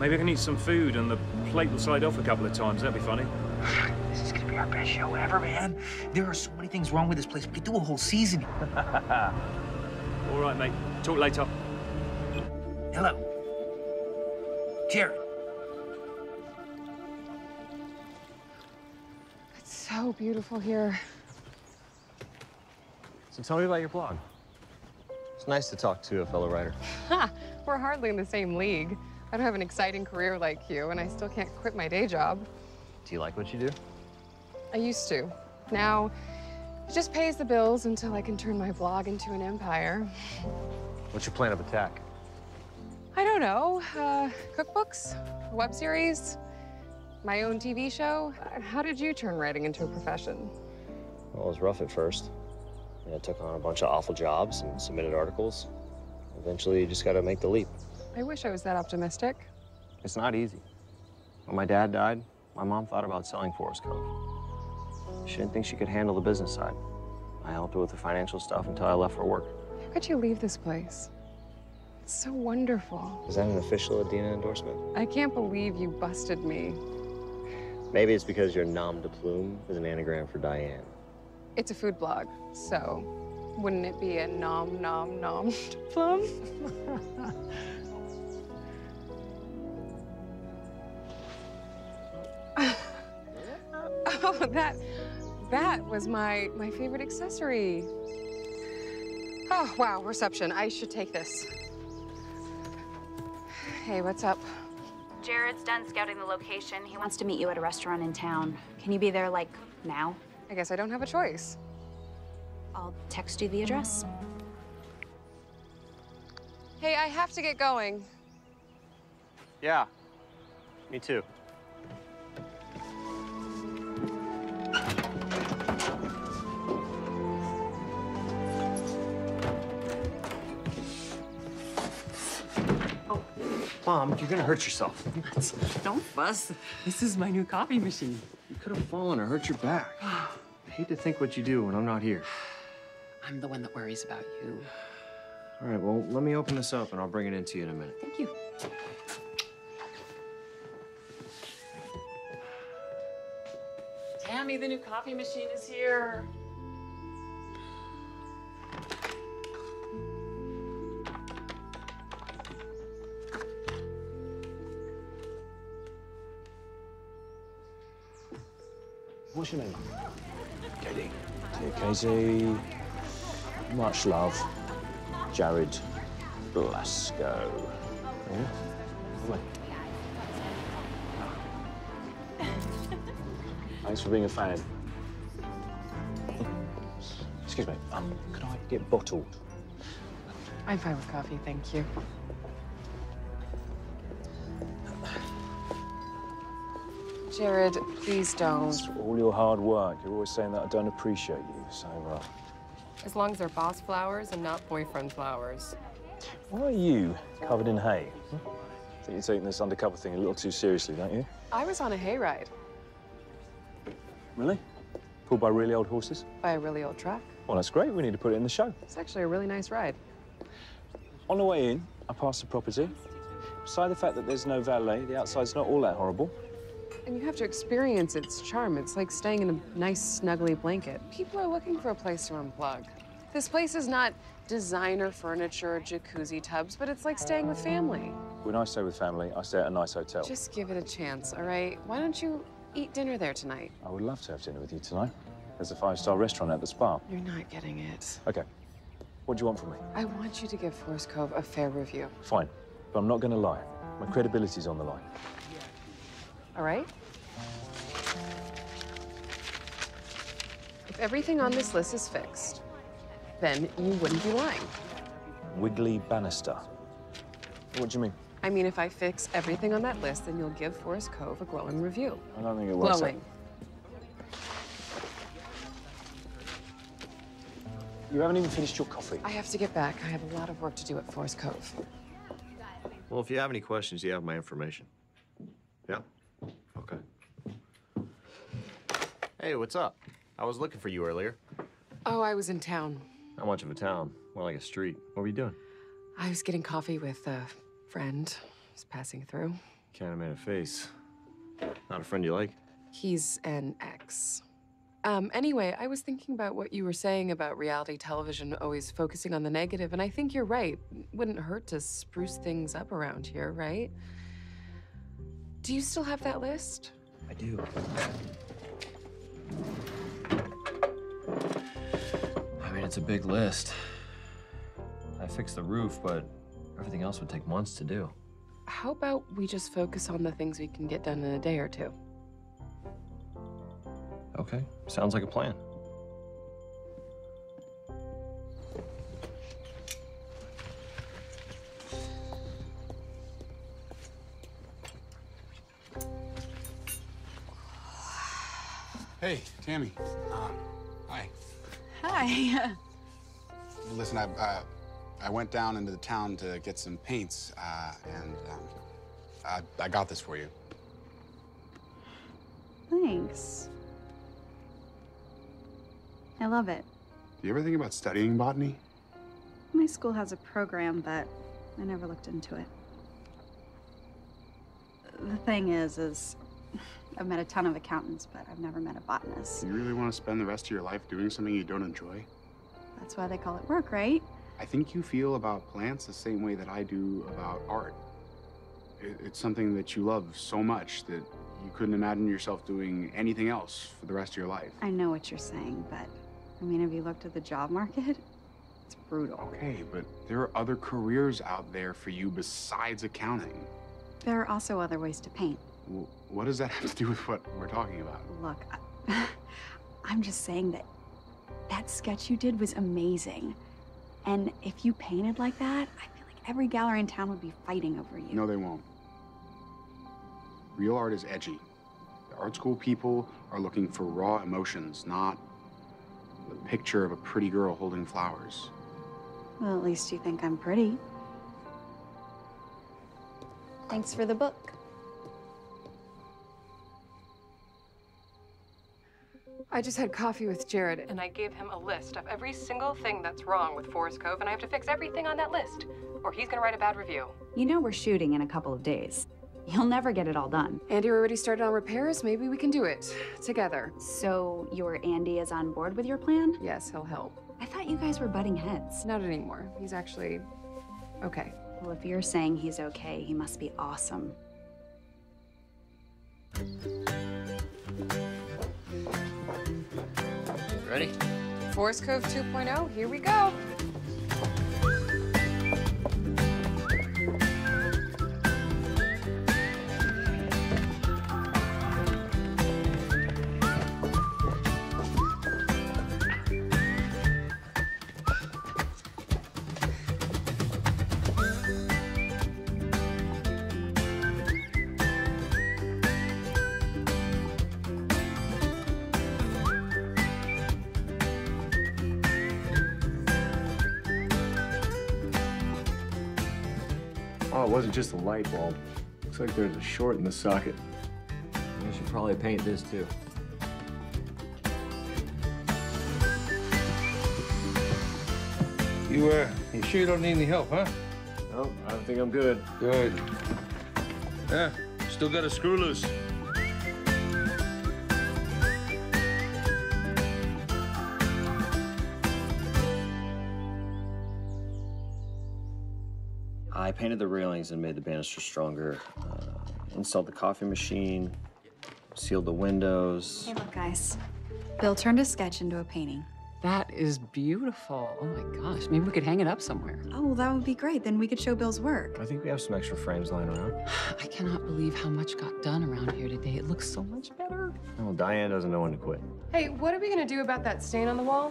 Maybe I can eat some food and the plate will slide off a couple of times. That'd be funny. This is gonna be our best show ever, man. There are so many things wrong with this place. We could do a whole season. All right, mate. Talk later. Hello, Jared. It's so beautiful here. So tell me about your blog. It's nice to talk to a fellow writer. Ha! We're hardly in the same league. I don't have an exciting career like you, and I still can't quit my day job. Do you like what you do? I used to. Now, it just pays the bills until I can turn my blog into an empire. What's your plan of attack? I don't know. Uh, cookbooks? Web series? My own TV show? How did you turn writing into a profession? Well, it was rough at first. I took on a bunch of awful jobs and submitted articles. Eventually, you just got to make the leap. I wish I was that optimistic. It's not easy. When my dad died, my mom thought about selling Forest Cove. She didn't think she could handle the business side. I helped her with the financial stuff until I left for work. How could you leave this place? It's so wonderful. Is that an official Adina endorsement? I can't believe you busted me. Maybe it's because your nom de plume is an anagram for Diane. It's a food blog, so wouldn't it be a nom nom nom plum? oh, that that was my my favorite accessory. Oh wow, reception. I should take this. Hey, what's up? Jared's done scouting the location. He wants to meet you at a restaurant in town. Can you be there, like, now? I guess I don't have a choice. I'll text you the address. Hey, I have to get going. Yeah, me too. Mom, you're gonna hurt yourself. Don't fuss. This is my new coffee machine. You could have fallen or hurt your back. I hate to think what you do when I'm not here. I'm the one that worries about you. All right, well, let me open this up and I'll bring it into you in a minute. Thank you. Tammy, the new coffee machine is here. What's your name? Katie. Dear Katie, much love. Jared Blasco. Yeah? Lovely. Thanks for being a fan. Excuse me, um, could I get bottled? I'm fine with coffee, thank you. Jared, please don't. For all your hard work, you're always saying that I don't appreciate you, so, uh, As long as they're boss flowers and not boyfriend flowers. why are you covered in hay? Hmm? think you're taking this undercover thing a little too seriously, don't you? I was on a hayride Really? Pulled by really old horses? by a really old truck. Well, that's great. We need to put it in the show. It's actually a really nice ride. On the way in, I passed the property. Beside the fact that there's no valet, the outside's not all that horrible. And you have to experience its charm. It's like staying in a nice, snuggly blanket. People are looking for a place to unplug. This place is not designer furniture or jacuzzi tubs, but it's like staying with family. When I stay with family, I stay at a nice hotel. Just give it a chance, all right? Why don't you eat dinner there tonight? I would love to have dinner with you tonight. There's a five-star restaurant at the spa. You're not getting it. Okay. What do you want from me? I want you to give Forest Cove a fair review, Fine. But I'm not going to lie. My credibility's on the line. All right? If everything on this list is fixed, then you wouldn't be lying. Wiggly Bannister. What do you mean? I mean, if I fix everything on that list, then you'll give Forest Cove a glowing review. I don't think it works. out. Glowing. You haven't even finished your coffee. I have to get back. I have a lot of work to do at Forest Cove. Well, if you have any questions, you have my information. Yeah? Okay. Hey, what's up? I was looking for you earlier. Oh, I was in town. Not much of a town, more like a street. What were you doing? I was getting coffee with a friend. Just passing through. Can't have made a face. Not a friend you like? He's an ex. Um, anyway, I was thinking about what you were saying about reality television always focusing on the negative, and I think you're right. Wouldn't hurt to spruce things up around here, right? Do you still have that list? I do. I mean, it's a big list. I fixed the roof, but everything else would take months to do. How about we just focus on the things we can get done in a day or two? Okay, sounds like a plan. Hey, Tammy. Uh, hi. Hi. Listen, I, uh, I went down into the town to get some paints, uh, and um, I, I got this for you. Thanks. I love it. Do you ever think about studying botany? My school has a program, but I never looked into it. The thing is, is I've met a ton of accountants, but I've never met a botanist. You really want to spend the rest of your life doing something you don't enjoy? That's why they call it work, right? I think you feel about plants the same way that I do about art. It's something that you love so much that you couldn't imagine yourself doing anything else for the rest of your life. I know what you're saying, but I mean, have you looked at the job market? It's brutal. Okay, but there are other careers out there for you besides accounting. There are also other ways to paint. What does that have to do with what we're talking about? Look, I, I'm just saying that that sketch you did was amazing. And if you painted like that, I feel like every gallery in town would be fighting over you. No, they won't. Real art is edgy. The art school people are looking for raw emotions, not the picture of a pretty girl holding flowers. Well, at least you think I'm pretty. Thanks for the book. I just had coffee with Jared, and I gave him a list of every single thing that's wrong with Forest Cove, and I have to fix everything on that list, or he's gonna write a bad review. You know we're shooting in a couple of days. You'll never get it all done. Andy already started on repairs. Maybe we can do it together. So your Andy is on board with your plan? Yes, he'll help. I thought you guys were butting heads. Not anymore. He's actually okay. Well, if you're saying he's okay, he must be awesome. Ready? Forest Cove 2.0, here we go. Wasn't just a light bulb. Looks like there's a short in the socket. I should probably paint this too. You, uh, you sure you don't need any help, huh? Nope, I don't think I'm good. Good. Yeah, still got a screw loose. Painted the railings and made the banister stronger. Uh, installed the coffee machine, sealed the windows. Hey, look, guys. Bill turned a sketch into a painting. That is beautiful. Oh my gosh, maybe we could hang it up somewhere. Oh, well, that would be great. Then we could show Bill's work. I think we have some extra frames lying around. I cannot believe how much got done around here today. It looks so much better. Well, Diane doesn't know when to quit. Hey, what are we gonna do about that stain on the wall?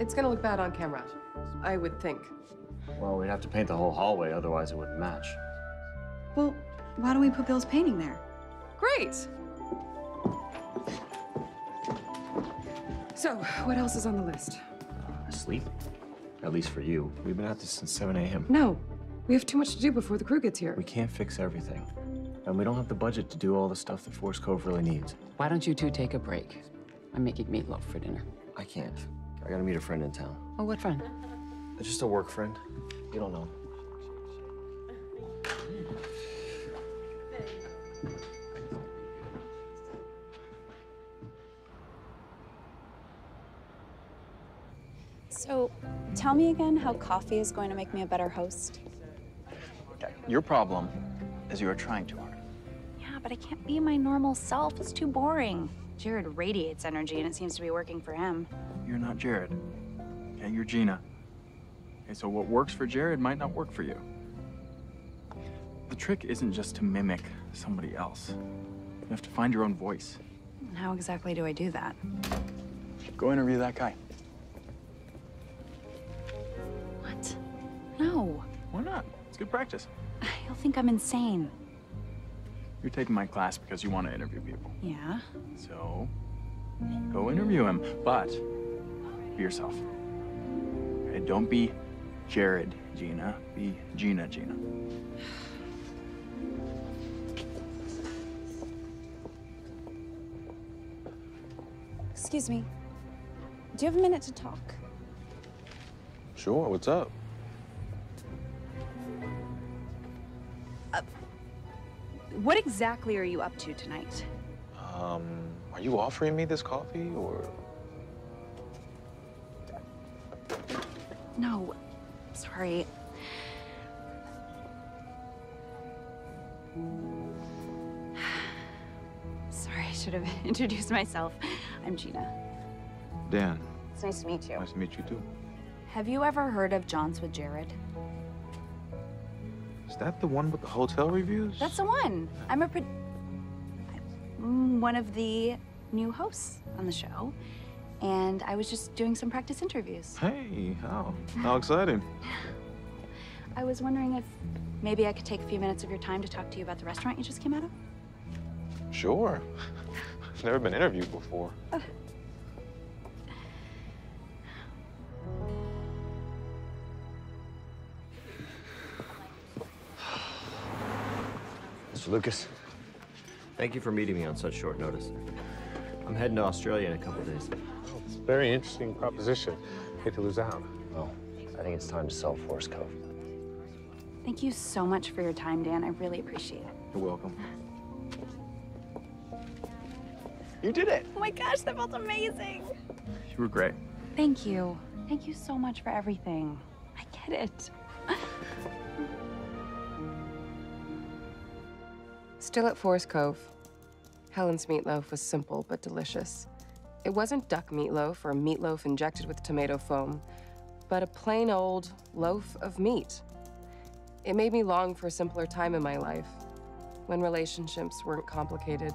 It's gonna look bad on camera. I would think. Well, we'd have to paint the whole hallway, otherwise it wouldn't match. Well, why don't we put Bill's painting there? Great. So, what else is on the list? Sleep? At least for you. We've been at this since 7 a.m. No, we have too much to do before the crew gets here. We can't fix everything. And we don't have the budget to do all the stuff that Forest Cove really needs. Why don't you two take a break? I'm making meatloaf for dinner. I can't. I gotta meet a friend in town. Oh, what friend? Just a work friend. You don't know. So, tell me again how coffee is going to make me a better host. Your problem is you are trying too hard. Yeah, but I can't be my normal self. It's too boring. Jared radiates energy, and it seems to be working for him. You're not Jared. Okay, you're Gina. Okay, so what works for Jared might not work for you. The trick isn't just to mimic somebody else. You have to find your own voice. How exactly do I do that? Go interview that guy. What? No. Why not? It's good practice. You'll think I'm insane. You're taking my class because you want to interview people. Yeah. So, go interview him, but be yourself. Okay, don't be Jared Gina. Be Gina Gina. Excuse me. Do you have a minute to talk? Sure, what's up? What exactly are you up to tonight? Um, are you offering me this coffee or? No. Sorry. Sorry, I should have introduced myself. I'm Gina. Dan, It's nice to meet you. nice to meet you too. Have you ever heard of Jaunts with Jared? Is that the one with the hotel reviews? That's the one. I'm a pro- I'm one of the new hosts on the show, and I was just doing some practice interviews. Hey, how? How exciting. I was wondering if maybe I could take a few minutes of your time to talk to you about the restaurant you just came out of. Sure. I've never been interviewed before. Oh. Mr. Lucas. Thank you for meeting me on such short notice. I'm heading to Australia in a couple days. It's a very interesting proposition. Hate to lose out. Well, I think it's time to sell Forest Cove. Thank you so much for your time, Dan. I really appreciate it. You're welcome. You did it. Oh my gosh, that felt amazing. You were great. Thank you. Thank you so much for everything. I get it. Still at Forest Cove, Helen's meatloaf was simple but delicious. It wasn't duck meatloaf or a meatloaf injected with tomato foam, but a plain old loaf of meat. It made me long for a simpler time in my life, when relationships weren't complicated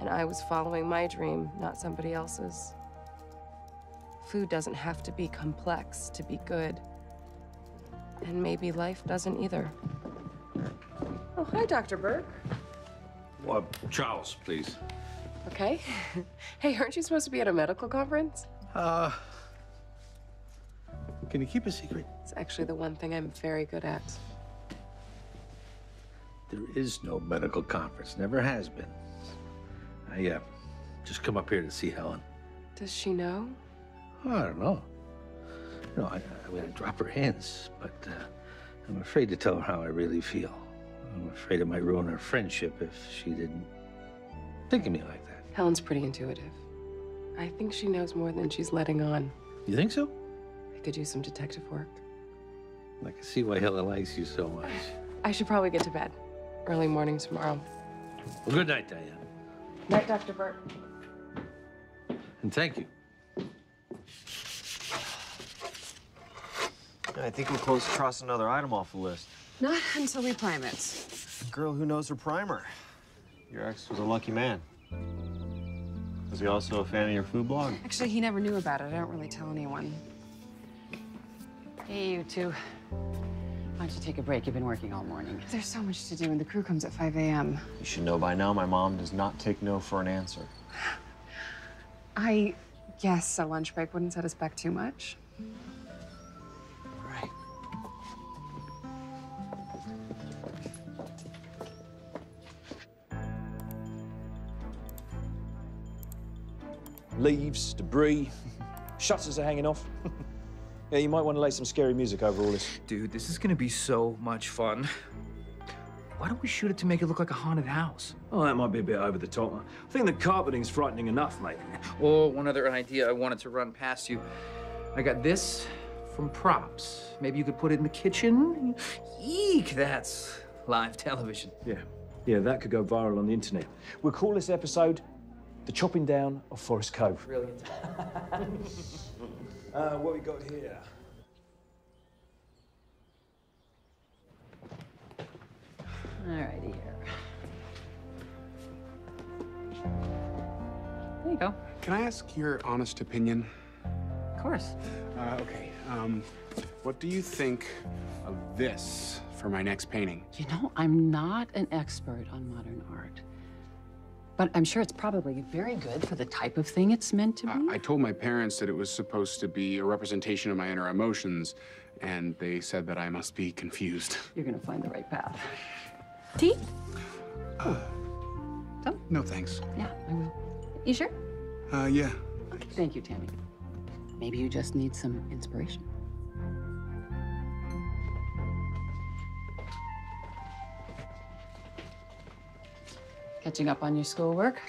and I was following my dream, not somebody else's. Food doesn't have to be complex to be good. And maybe life doesn't either. Oh, hi, Dr. Burke. Well, Charles, please. Okay. hey, aren't you supposed to be at a medical conference? Uh, can you keep a secret? It's actually the one thing I'm very good at. There is no medical conference. Never has been. I uh, just come up here to see Helen. Does she know? Oh, I don't know. You know, I, I'm going to drop her hints, but uh, I'm afraid to tell her how I really feel. I'm afraid it might ruin our friendship if she didn't think of me like that. Helen's pretty intuitive. I think she knows more than she's letting on. You think so? I could use some detective work. I can see why Helen likes you so much. I should probably get to bed. Early morning tomorrow. Well, good night, Diane. Night, Dr. Burke. And thank you. I think we're close to crossing another item off the list. Not until we prime it. Girl who knows her primer. Your ex was a lucky man. Was he also a fan of your food blog? Actually, he never knew about it. I don't really tell anyone. Hey, you two. Why don't you take a break? You've been working all morning. There's so much to do, and the crew comes at 5 a.m. You should know by now my mom does not take no for an answer. I guess a lunch break wouldn't set us back too much. Leaves, debris, shutters are hanging off. yeah, you might want to lay some scary music over all this. Dude, this is gonna be so much fun. Why don't we shoot it to make it look like a haunted house? Oh, that might be a bit over the top. I think the carpeting's frightening enough, mate. Oh, one other idea I wanted to run past you. I got this from props. Maybe you could put it in the kitchen? Eek, that's live television. Yeah, yeah, that could go viral on the internet. We'll call this episode The Chopping Down of Forest Cove. Brilliant. uh, what we got here? Alrighty here. There you go. Can I ask your honest opinion? Of course. Uh, okay. Um, what do you think of this for my next painting? You know, I'm not an expert on modern art. But I'm sure it's probably very good for the type of thing it's meant to be. I, I told my parents that it was supposed to be a representation of my inner emotions, and they said that I must be confused. You're gonna find the right path. Tea? No, thanks. Yeah, I will. You sure? Uh, yeah. Thank you, Tammy. Maybe you just need some inspiration. Catching up on your schoolwork?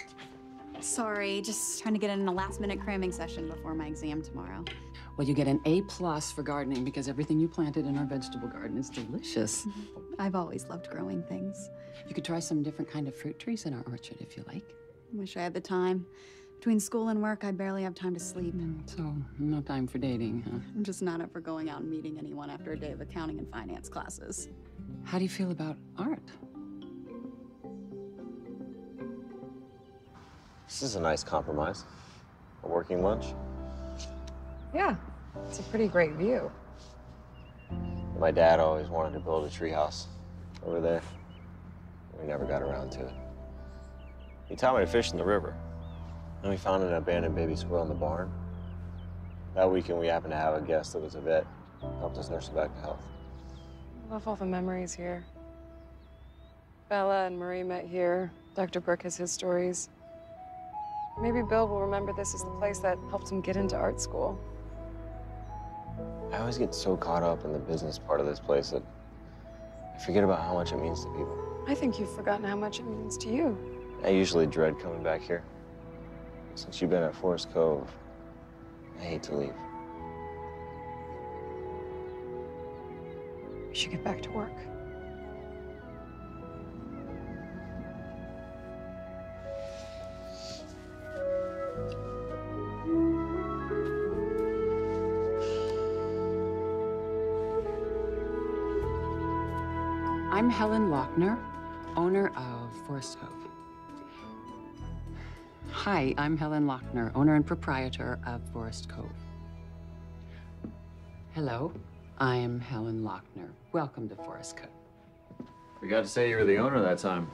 Sorry, just trying to get in a last minute cramming session before my exam tomorrow. Well, you get an A plus for gardening because everything you planted in our vegetable garden is delicious. Mm-hmm. I've always loved growing things. You could try some different kind of fruit trees in our orchard if you like. Wish I had the time. Between school and work, I barely have time to sleep. Mm, so, no time for dating, huh? I'm just not up for going out and meeting anyone after a day of accounting and finance classes. How do you feel about art? This is a nice compromise. A working lunch. Yeah, it's a pretty great view. My dad always wanted to build a treehouse over there. We never got around to it. He taught me to fish in the river. Then we found an abandoned baby squirrel in the barn. That weekend, we happened to have a guest that was a vet. Helped us nurse her back to health. I love all the memories here. Bella and Marie met here. Dr. Burke has his stories. Maybe Bill will remember this as the place that helped him get into art school. I always get so caught up in the business part of this place that I forget about how much it means to people. I think you've forgotten how much it means to you. I usually dread coming back here. Since you've been at Forest Cove, I hate to leave. We should get back to work. I'm Helen Lochner, owner of Forest Cove. Hi, I'm Helen Lochner, owner and proprietor of Forest Cove. Hello, I'm Helen Lochner. Welcome to Forest Cove. Forgot to say you were the owner that time.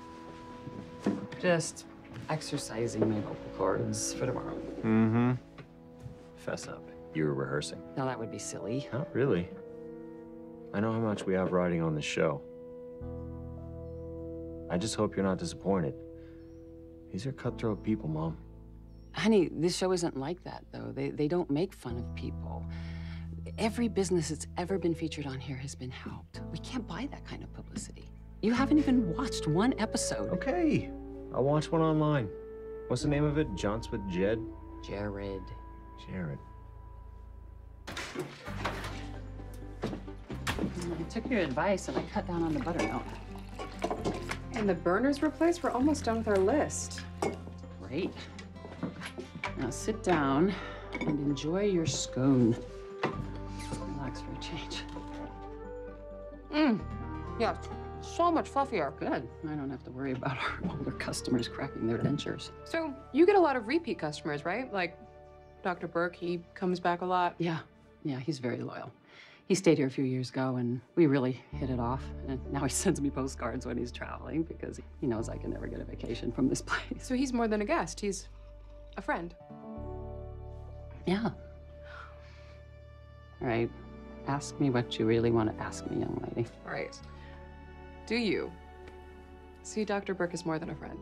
Just exercising my vocal cords for tomorrow. Mm-hmm. Fess up. You were rehearsing. Now that would be silly. Not really. I know how much we have riding on this show. I just hope you're not disappointed. These are cutthroat people, Mom. Honey, this show isn't like that, though. They, they don't make fun of people. Every business that's ever been featured on here has been helped. We can't buy that kind of publicity. You haven't even watched one episode. Okay. I'll watch one online. What's the name of it? Johns with Jed? Jared. Jared. I took your advice and I cut down on the buttermilk. And the burners replaced, we're almost done with our list. Great. Now sit down and enjoy your scone. Relax for a change. Mmm. Yeah, so much fluffier. Good. I don't have to worry about our older customers cracking their dentures. So you get a lot of repeat customers, right? Like Dr. Burke, he comes back a lot. Yeah, yeah, he's very loyal. He stayed here a few years ago and we really hit it off. And now he sends me postcards when he's traveling because he knows I can never get a vacation from this place. So he's more than a guest, he's a friend. Yeah. All right. Ask me what you really want to ask me, young lady. All right. Do you see Dr. Burke as more than a friend?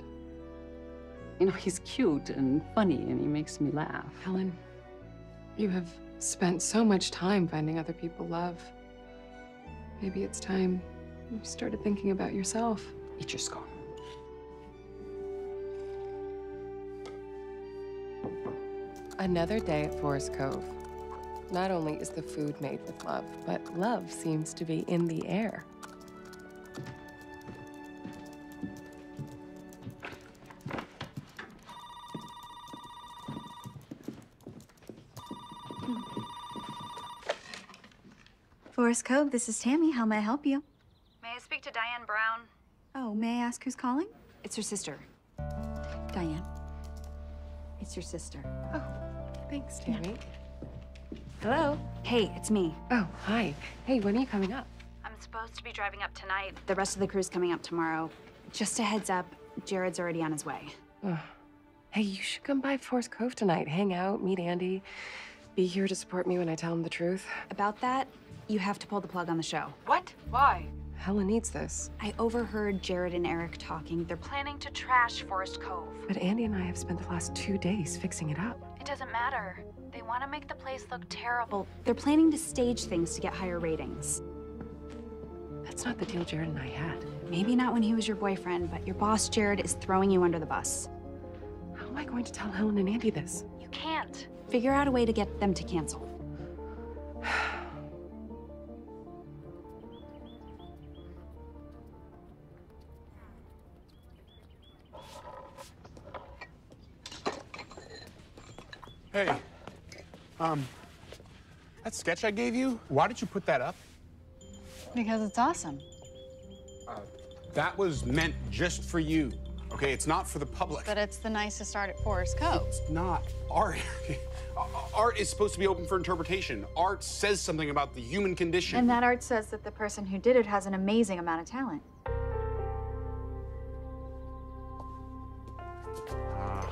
You know, he's cute and funny, and he makes me laugh. Helen, you have spent so much time finding other people love. Maybe it's time you started thinking about yourself. Eat your scone. Another day at Forest Cove. Not only is the food made with love, but love seems to be in the air. Forest Cove, this is Tammy. How may I help you? May I speak to Diane Brown? Oh, may I ask who's calling? It's her sister. Diane. It's your sister. Oh, thanks, Tammy. Hello. Hey, it's me. Oh, hi. Hey, when are you coming up? I'm supposed to be driving up tonight. The rest of the crew's coming up tomorrow. Just a heads up, Jared's already on his way. Ugh. Hey, you should come by Forest Cove tonight. Hang out, meet Andy. Be here to support me when I tell him the truth. About that, you have to pull the plug on the show. What? Why? Helen needs this. I overheard Jared and Eric talking. They're planning to trash Forest Cove. But Andy and I have spent the last two days fixing it up. It doesn't matter. They want to make the place look terrible. They're planning to stage things to get higher ratings. That's not the deal Jared and I had. Maybe not when he was your boyfriend, but your boss, Jared, is throwing you under the bus. How am I going to tell Helen and Andy this? You can't. Figure out a way to get them to cancel. Hey, um, that sketch I gave you, why did you put that up? Because it's awesome. Uh, that was meant just for you, okay? It's not for the public. But it's the nicest art at Forest Cove. It's not art. Art is supposed to be open for interpretation. Art says something about the human condition. And that art says that the person who did it has an amazing amount of talent. Uh,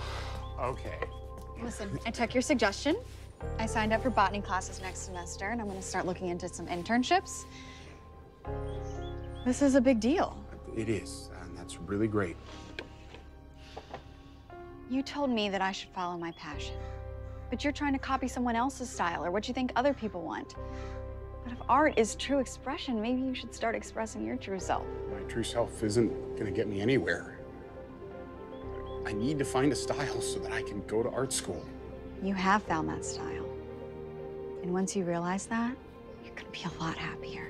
okay. Listen, I took your suggestion. I signed up for botany classes next semester, and I'm going to start looking into some internships. This is a big deal. It is, and that's really great. You told me that I should follow my passion. But you're trying to copy someone else's style or what you think other people want. But if art is true expression, maybe you should start expressing your true self. My true self isn't gonna get me anywhere. I need to find a style so that I can go to art school. You have found that style. And once you realize that, you're gonna be a lot happier.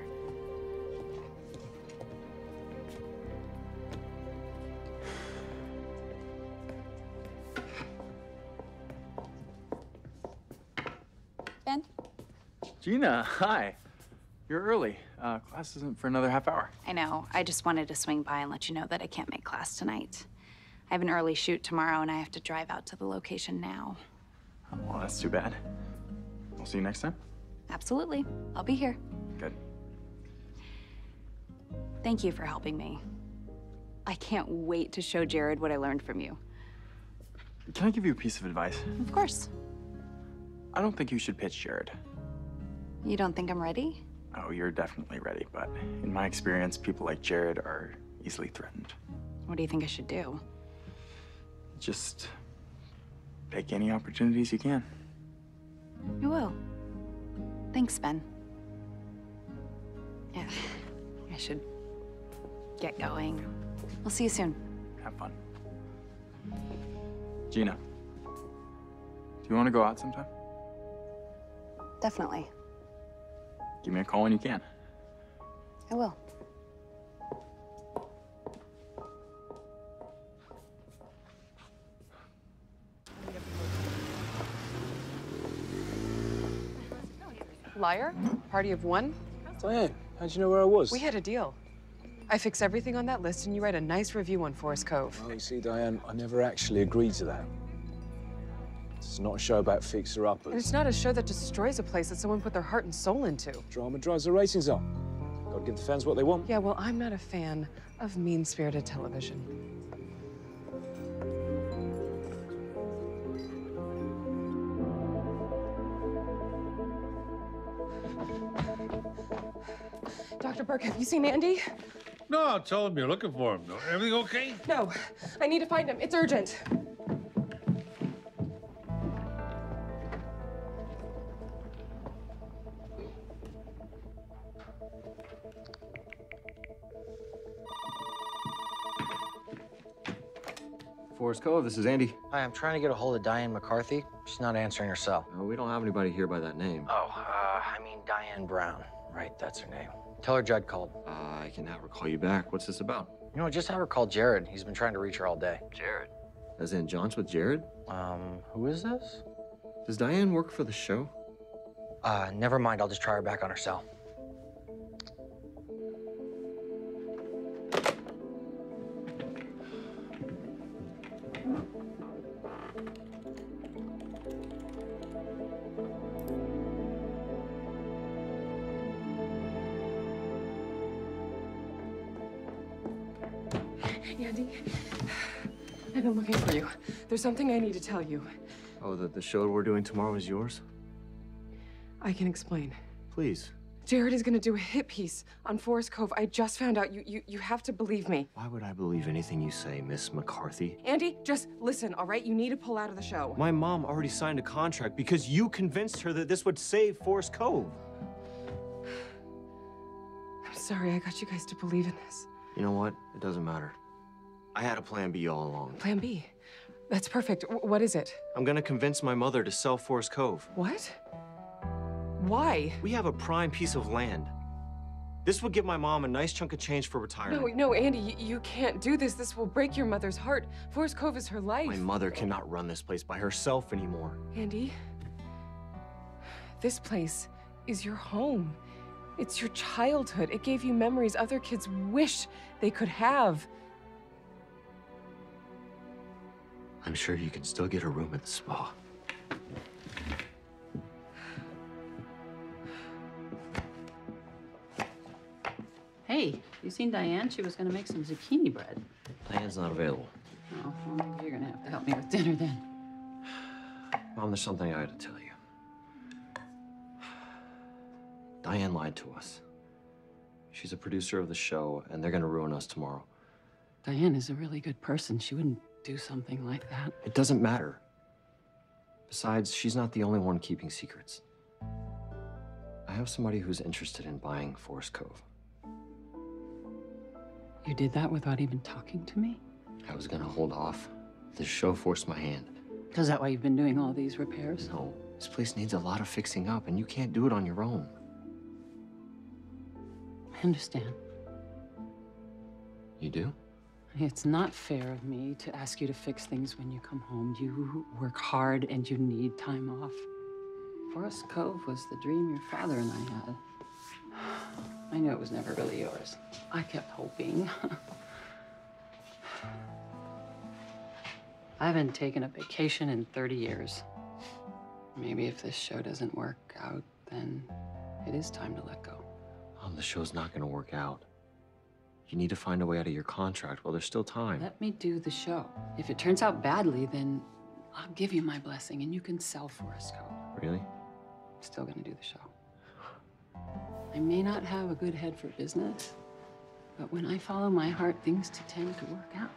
Ben? Gina, hi. You're early. Uh, class isn't for another half hour. I know. I just wanted to swing by and let you know that I can't make class tonight. I have an early shoot tomorrow and I have to drive out to the location now. Oh, well, that's too bad. We'll see you next time. Absolutely. I'll be here. Good. Thank you for helping me. I can't wait to show Jared what I learned from you. Can I give you a piece of advice? Of course. I don't think you should pitch Jared. You don't think I'm ready? Oh, you're definitely ready, but in my experience, people like Jared are easily threatened. What do you think I should do? Just take any opportunities you can. You will. Thanks, Ben. Yeah, I should get going. We'll see you soon. Have fun. Gina, do you want to go out sometime? Definitely. Give me a call when you can. I will. Liar? Party of one? Diane, how'd you know where I was? We had a deal. I fix everything on that list and you write a nice review on Forest Cove. Oh, you see, Diane, I never actually agreed to that. It's not a show about And fixer-uppers. it's not a show that destroys a place that someone put their heart and soul into. Drama drives the ratings up. Gotta give the fans what they want. Yeah, well, I'm not a fan of mean-spirited television. Have you seen Andy? No, I'll tell him you're looking for him. Everything okay? No, I need to find him. It's urgent. Forest Cove, this is Andy. Hi, I'm trying to get a hold of Diane McCarthy. She's not answering her cell. No, we don't have anybody here by that name. Oh, uh, I mean Diane Brown. Right, that's her name. Tell her Judd called. Uh, I can have her call you back. What's this about? You know, just have her call Jared. He's been trying to reach her all day. Jared. As in Jaunts with Jared? Um, who is this? Does Diane work for the show? Uh, never mind. I'll just try her back on her cell. There's something I need to tell you. Oh, the, the show we're doing tomorrow is yours? I can explain. Please. Jared is gonna do a hit piece on Forest Cove. I just found out. You, you, you have to believe me. Why would I believe anything you say, Miss McCarthy? Andy, just listen, all right? You need to pull out of the show. My mom already signed a contract because you convinced her that this would save Forest Cove. I'm sorry I got you guys to believe in this. You know what? It doesn't matter. I had a plan B all along. Plan B. That's perfect. W- what is it? I'm gonna convince my mother to sell Forest Cove. What? Why? We have a prime piece of land. This would give my mom a nice chunk of change for retirement. No, no, Andy, you, you can't do this. This will break your mother's heart. Forest Cove is her life. My mother cannot run this place by herself anymore. Andy, this place is your home. It's your childhood. It gave you memories other kids wish they could have. I'm sure you can still get a room at the spa. Hey, you seen Diane? She was gonna make some zucchini bread. Diane's not available. Oh, well, maybe you're gonna have to help me with dinner then. Mom, there's something I gotta tell you. Diane lied to us. She's a producer of the show, and they're gonna ruin us tomorrow. Diane is a really good person. She wouldn't do something like that. It doesn't matter. Besides, she's not the only one keeping secrets. I have somebody who's interested in buying Forest Cove. You did that without even talking to me? I was gonna hold off. The show forced my hand. Is that why you've been doing all these repairs? No, this place needs a lot of fixing up, and you can't do it on your own. I understand. You do? It's not fair of me to ask you to fix things when you come home. You work hard and you need time off. Forest Cove was the dream your father and I had. I knew it was never really yours. I kept hoping. I haven't taken a vacation in 30 years. Maybe if this show doesn't work out, then it is time to let go. Mom, the show's not gonna work out. You need to find a way out of your contract while there's still time. Let me do the show. If it turns out badly, then I'll give you my blessing and you can sell Forest Cove. Really? I'm still gonna do the show. I may not have a good head for business, but when I follow my heart, things t- tend to work out.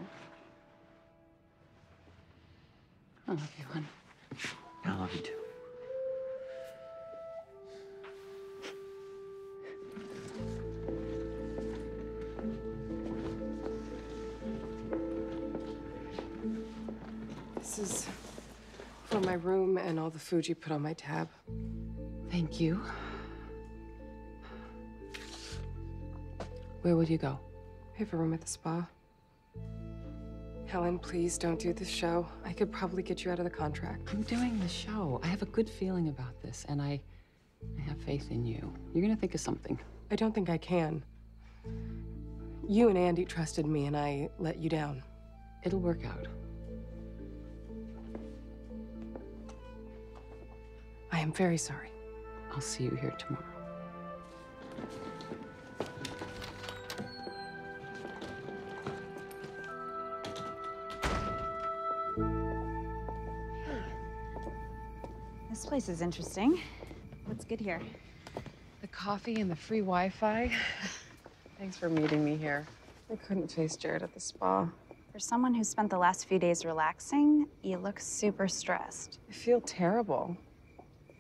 I love you, hon. I love you too. For my room and all the food you put on my tab. Thank you. Where would you go? I have a room at the spa. Helen, please don't do this show. I could probably get you out of the contract. I'm doing the show. I have a good feeling about this, and I, I have faith in you. You're gonna think of something. I don't think I can. You and Andy trusted me, and I let you down. It'll work out. I am very sorry. I'll see you here tomorrow. This place is interesting. What's good here? The coffee and the free Wi-Fi. Thanks for meeting me here. I couldn't face Jared at the spa. For someone who spent the last few days relaxing, you look super stressed. I feel terrible.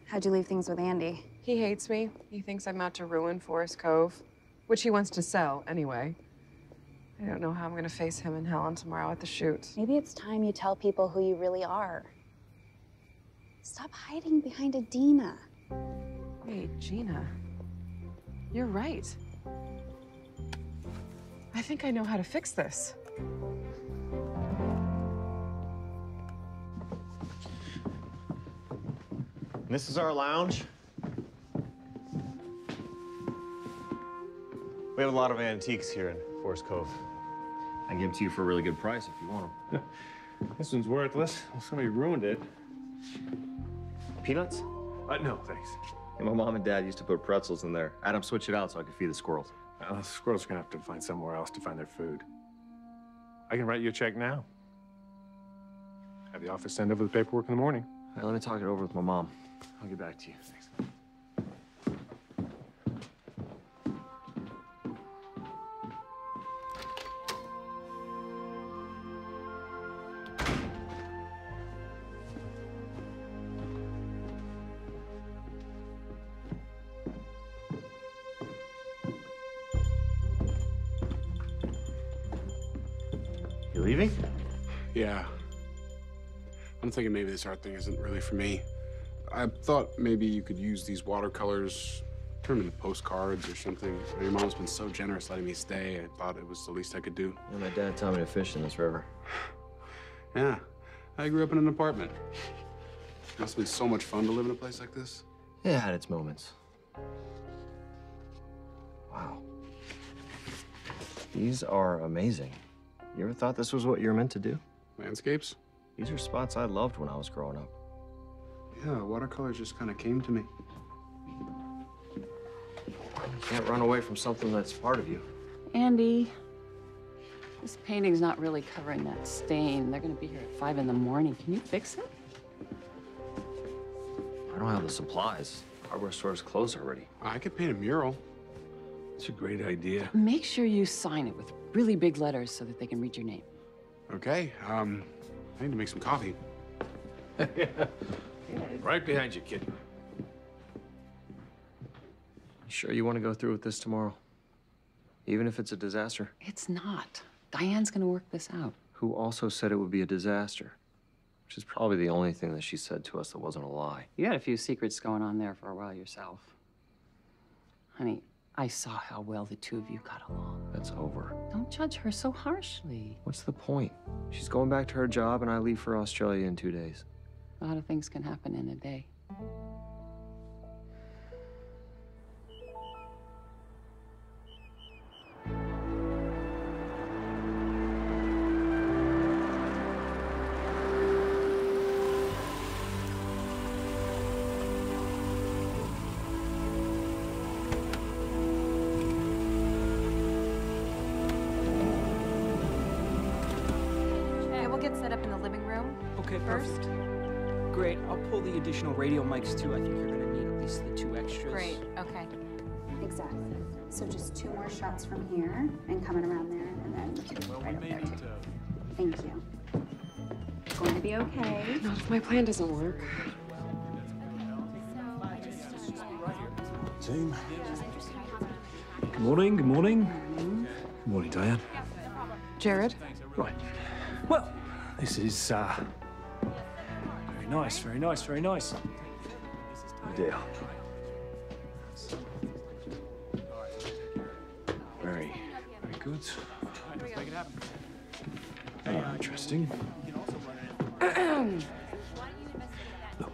How'd you leave things with Andy? He hates me. He thinks I'm out to ruin Forest Cove, which he wants to sell anyway. I don't know how I'm gonna face him and Helen tomorrow at the shoot. Maybe it's time you tell people who you really are. Stop hiding behind Adina. Wait, Gina. You're right. I think I know how to fix this. This is our lounge. We have a lot of antiques here in Forest Cove. I can give them to you for a really good price if you want them. This one's worthless. Well, somebody ruined it. Peanuts? Uh, no, thanks. Yeah, my mom and dad used to put pretzels in there. Adam switched it out so I could feed the squirrels. Uh, the squirrels are gonna have to find somewhere else to find their food. I can write you a check now. Have the office send over the paperwork in the morning. All right, let me talk it over with my mom. I'll get back to you. Thanks. You leaving? Yeah. I'm thinking maybe this art thing isn't really for me. I thought maybe you could use these watercolors, turn them into postcards or something. Your mom's been so generous letting me stay. I thought it was the least I could do. Yeah, my dad taught me to fish in this river. Yeah. I grew up in an apartment. It Must have been so much fun to live in a place like this. Yeah, it had its moments. Wow. These are amazing. You ever thought this was what you were meant to do? Landscapes? These are spots I loved when I was growing up. Yeah, watercolors just kind of came to me. You can't run away from something that's part of you. Andy, this painting's not really covering that stain. They're gonna be here at five in the morning. Can you fix it? I don't have the supplies. Hardware store's closed already. I could paint a mural. It's a great idea. Make sure you sign it with really big letters so that they can read your name. Okay, um, I need to make some coffee. Right behind you, kid. You sure you want to go through with this tomorrow? Even if it's a disaster? It's not. Diane's gonna work this out. Who also said it would be a disaster? Which is probably the only thing that she said to us that wasn't a lie. You had a few secrets going on there for a while yourself. Honey, I saw how well the two of you got along. That's over. Don't judge her so harshly. What's the point? She's going back to her job and I leave for Australia in two days. A lot of things can happen in a day. From and coming around there and then right up there too. Thank you. It's going to be okay. Not if my plan doesn't work. Team. Good morning, good morning. Good morning, Diane. Jared? Right. Well, this is uh very nice, very nice, very nice. Oh dear. Very, very good. Very interesting. Look,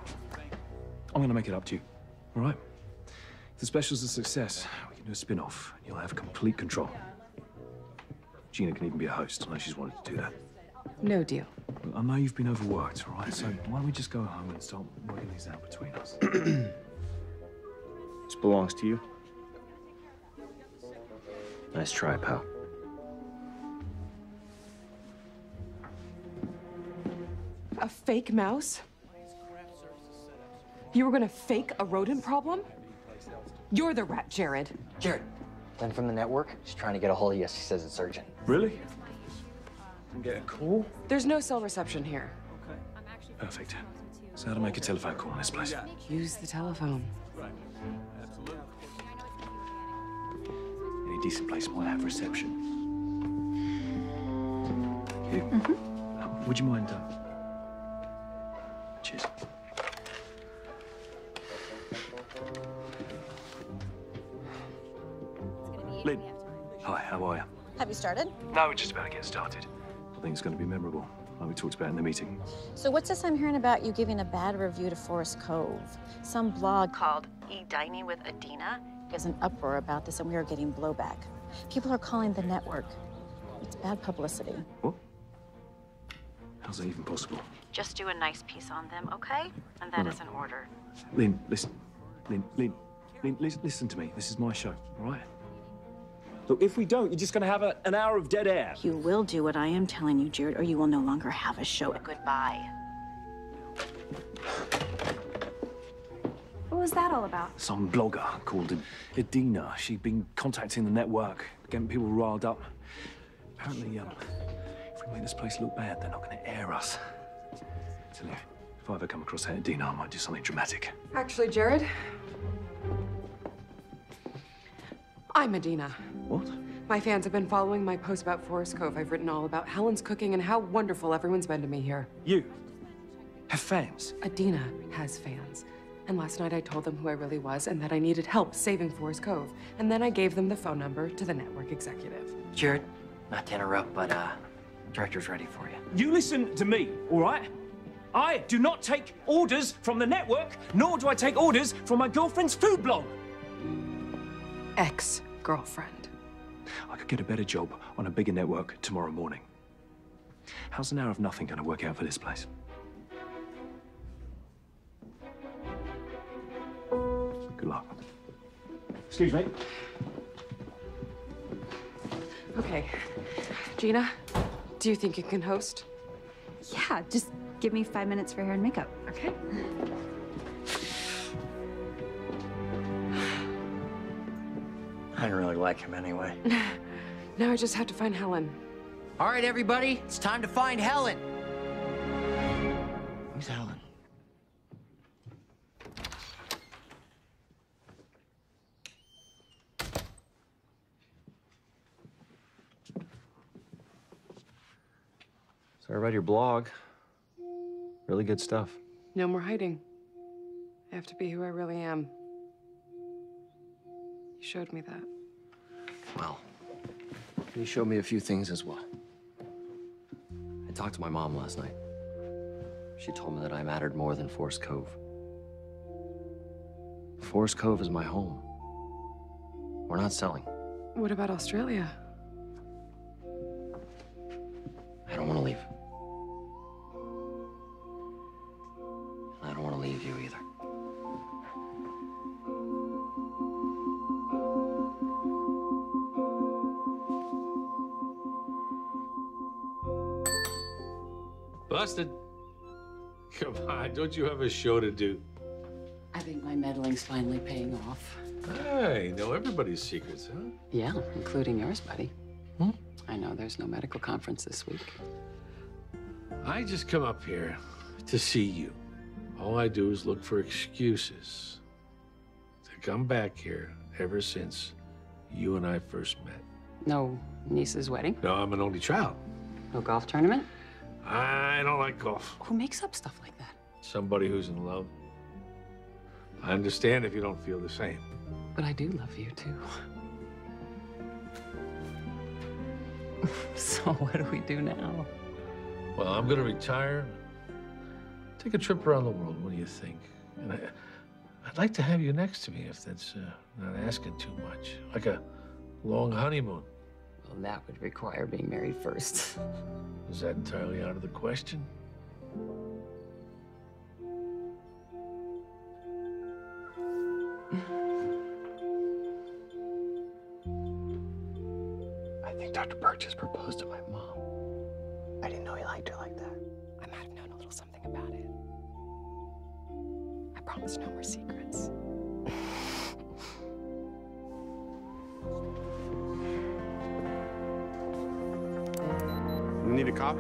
I'm gonna make it up to you, all right? If the special's a success, we can do a spin-off, and you'll have complete control. Gina can even be a host, unless she's wanted to do that. No deal. Look, I know you've been overworked, all right? So why don't we just go home and start working these out between us? This belongs to you. Nice try, pal. Fake mouse? You were gonna fake a rodent problem? You're the rat, Jared. Jared, Lynn from the network. She's trying to get a hold of you. She says it's urgent. Really? Can get a call? There's no cell reception here. Okay. Perfect. So how to make a telephone call in this place? Use the telephone. Any decent place might have reception. you. Uh, would you mind? Uh... are you? Have you started? No, we're just about to get started. I think it's going to be memorable, like we talked about in the meeting. So what's this I'm hearing about you giving a bad review to Forest Cove? Some blog called E Dining with Adina is an uproar about this and we are getting blowback. People are calling the network. It's bad publicity. What? How's that even possible? Just do a nice piece on them, okay? And that No, no. is in order. Lynn, listen. Lynn, Lynn, Lynn, listen to me. This is my show, all right? Look, if we don't, you're just gonna have a, an hour of dead air. You will do what I am telling you, Jared, or you will no longer have a show. Goodbye. What was that all about? Some blogger called Adina. She'd been contacting the network, getting people riled up. Apparently, um, if we make this place look bad, they're not going to air us. Tell you, if I ever come across that Adina, I might do something dramatic. Actually, Jared, I'm Adina. What? My fans have been following my post about Forest Cove. I've written all about Helen's cooking and how wonderful everyone's been to me here. You have fans? Adina has fans. And last night I told them who I really was and that I needed help saving Forest Cove. And then I gave them the phone number to the network executive. Jared, not to interrupt, but uh, director's ready for you. You listen to me, all right? I do not take orders from the network, nor do I take orders from my girlfriend's food blog. Ex-girlfriend. I could get a better job on a bigger network tomorrow morning. How's an hour of nothing going to work out for this place? Good luck. Excuse me. Okay. Gina, do you think you can host? Yeah, just give me five minutes for hair and makeup. Okay. I didn't really like him anyway. Now I just have to find Helen. All right, everybody, it's time to find Helen. Who's Helen? Sorry about your blog. Really good stuff. No more hiding. I have to be who I really am. You showed me that. Well, can you showed me a few things as well. I talked to my mom last night. She told me that I mattered more than Forest Cove. Forest Cove is my home. We're not selling. What about Australia? Don't you have a show to do? I think my meddling's finally paying off. Hey, know everybody's secrets, huh? Yeah, including yours, buddy. Hmm? I know there's no medical conference this week. I just come up here to see you. All I do is look for excuses to come back here ever since you and I first met. No niece's wedding? No, I'm an only child. No golf tournament? I don't like golf. Who makes up stuff like that? Somebody who's in love. I understand if you don't feel the same. But I do love you too. so what do we do now? Well, I'm going to retire. Take a trip around the world. What do you think? And I, I'd like to have you next to me if that's uh, not asking too much. Like a long honeymoon. Well, that would require being married first. Is that entirely out of the question?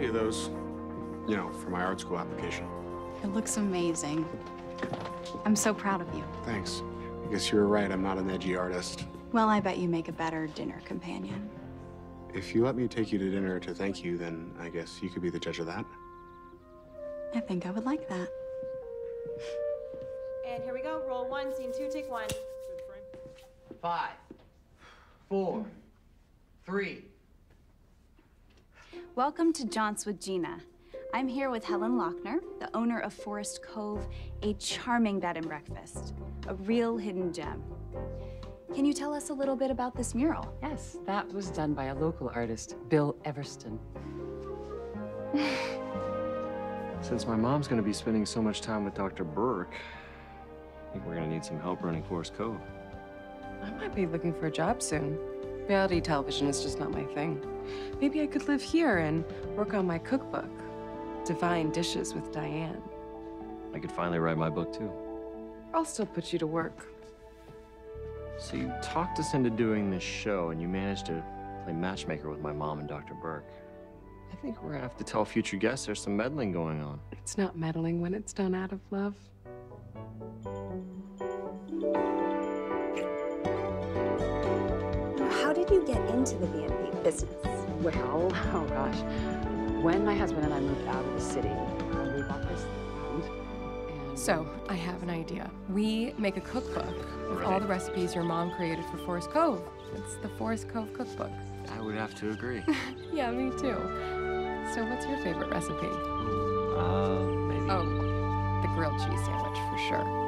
Copy of those, you know, for my art school application. It looks amazing. I'm so proud of you. Thanks. I guess you were right. I'm not an edgy artist. Well, I bet you make a better dinner companion. If you let me take you to dinner to thank you, then I guess you could be the judge of that. I think I would like that. And here we go. Roll one, scene two, take one. Five, four, three. Welcome to Jaunts with Gina. I'm here with Helen Lochner, the owner of Forest Cove, a charming bed and breakfast, a real hidden gem. Can you tell us a little bit about this mural? Yes, that was done by a local artist, Bill Everston. Since my mom's gonna be spending so much time with Dr. Burke, I think we're gonna need some help running Forest Cove. I might be looking for a job soon. Reality television is just not my thing. Maybe I could live here and work on my cookbook. Divine Dishes with Diane. I could finally write my book too. I'll still put you to work. So you talked us into doing this show, and you managed to play matchmaker with my mom and Dr. Burke. I think we're gonna have to tell future guests there's some meddling going on. It's not meddling when it's done out of love. How did you get into the B&B business? Well, oh gosh. When my husband and I moved out of the city, uh, we bought this land. So, I have an idea. We make a cookbook with all the recipes your mom created for Forest Cove. It's the Forest Cove Cookbook. I would have to agree. yeah, me too. So, what's your favorite recipe? uh, maybe. Oh, the grilled cheese sandwich for sure.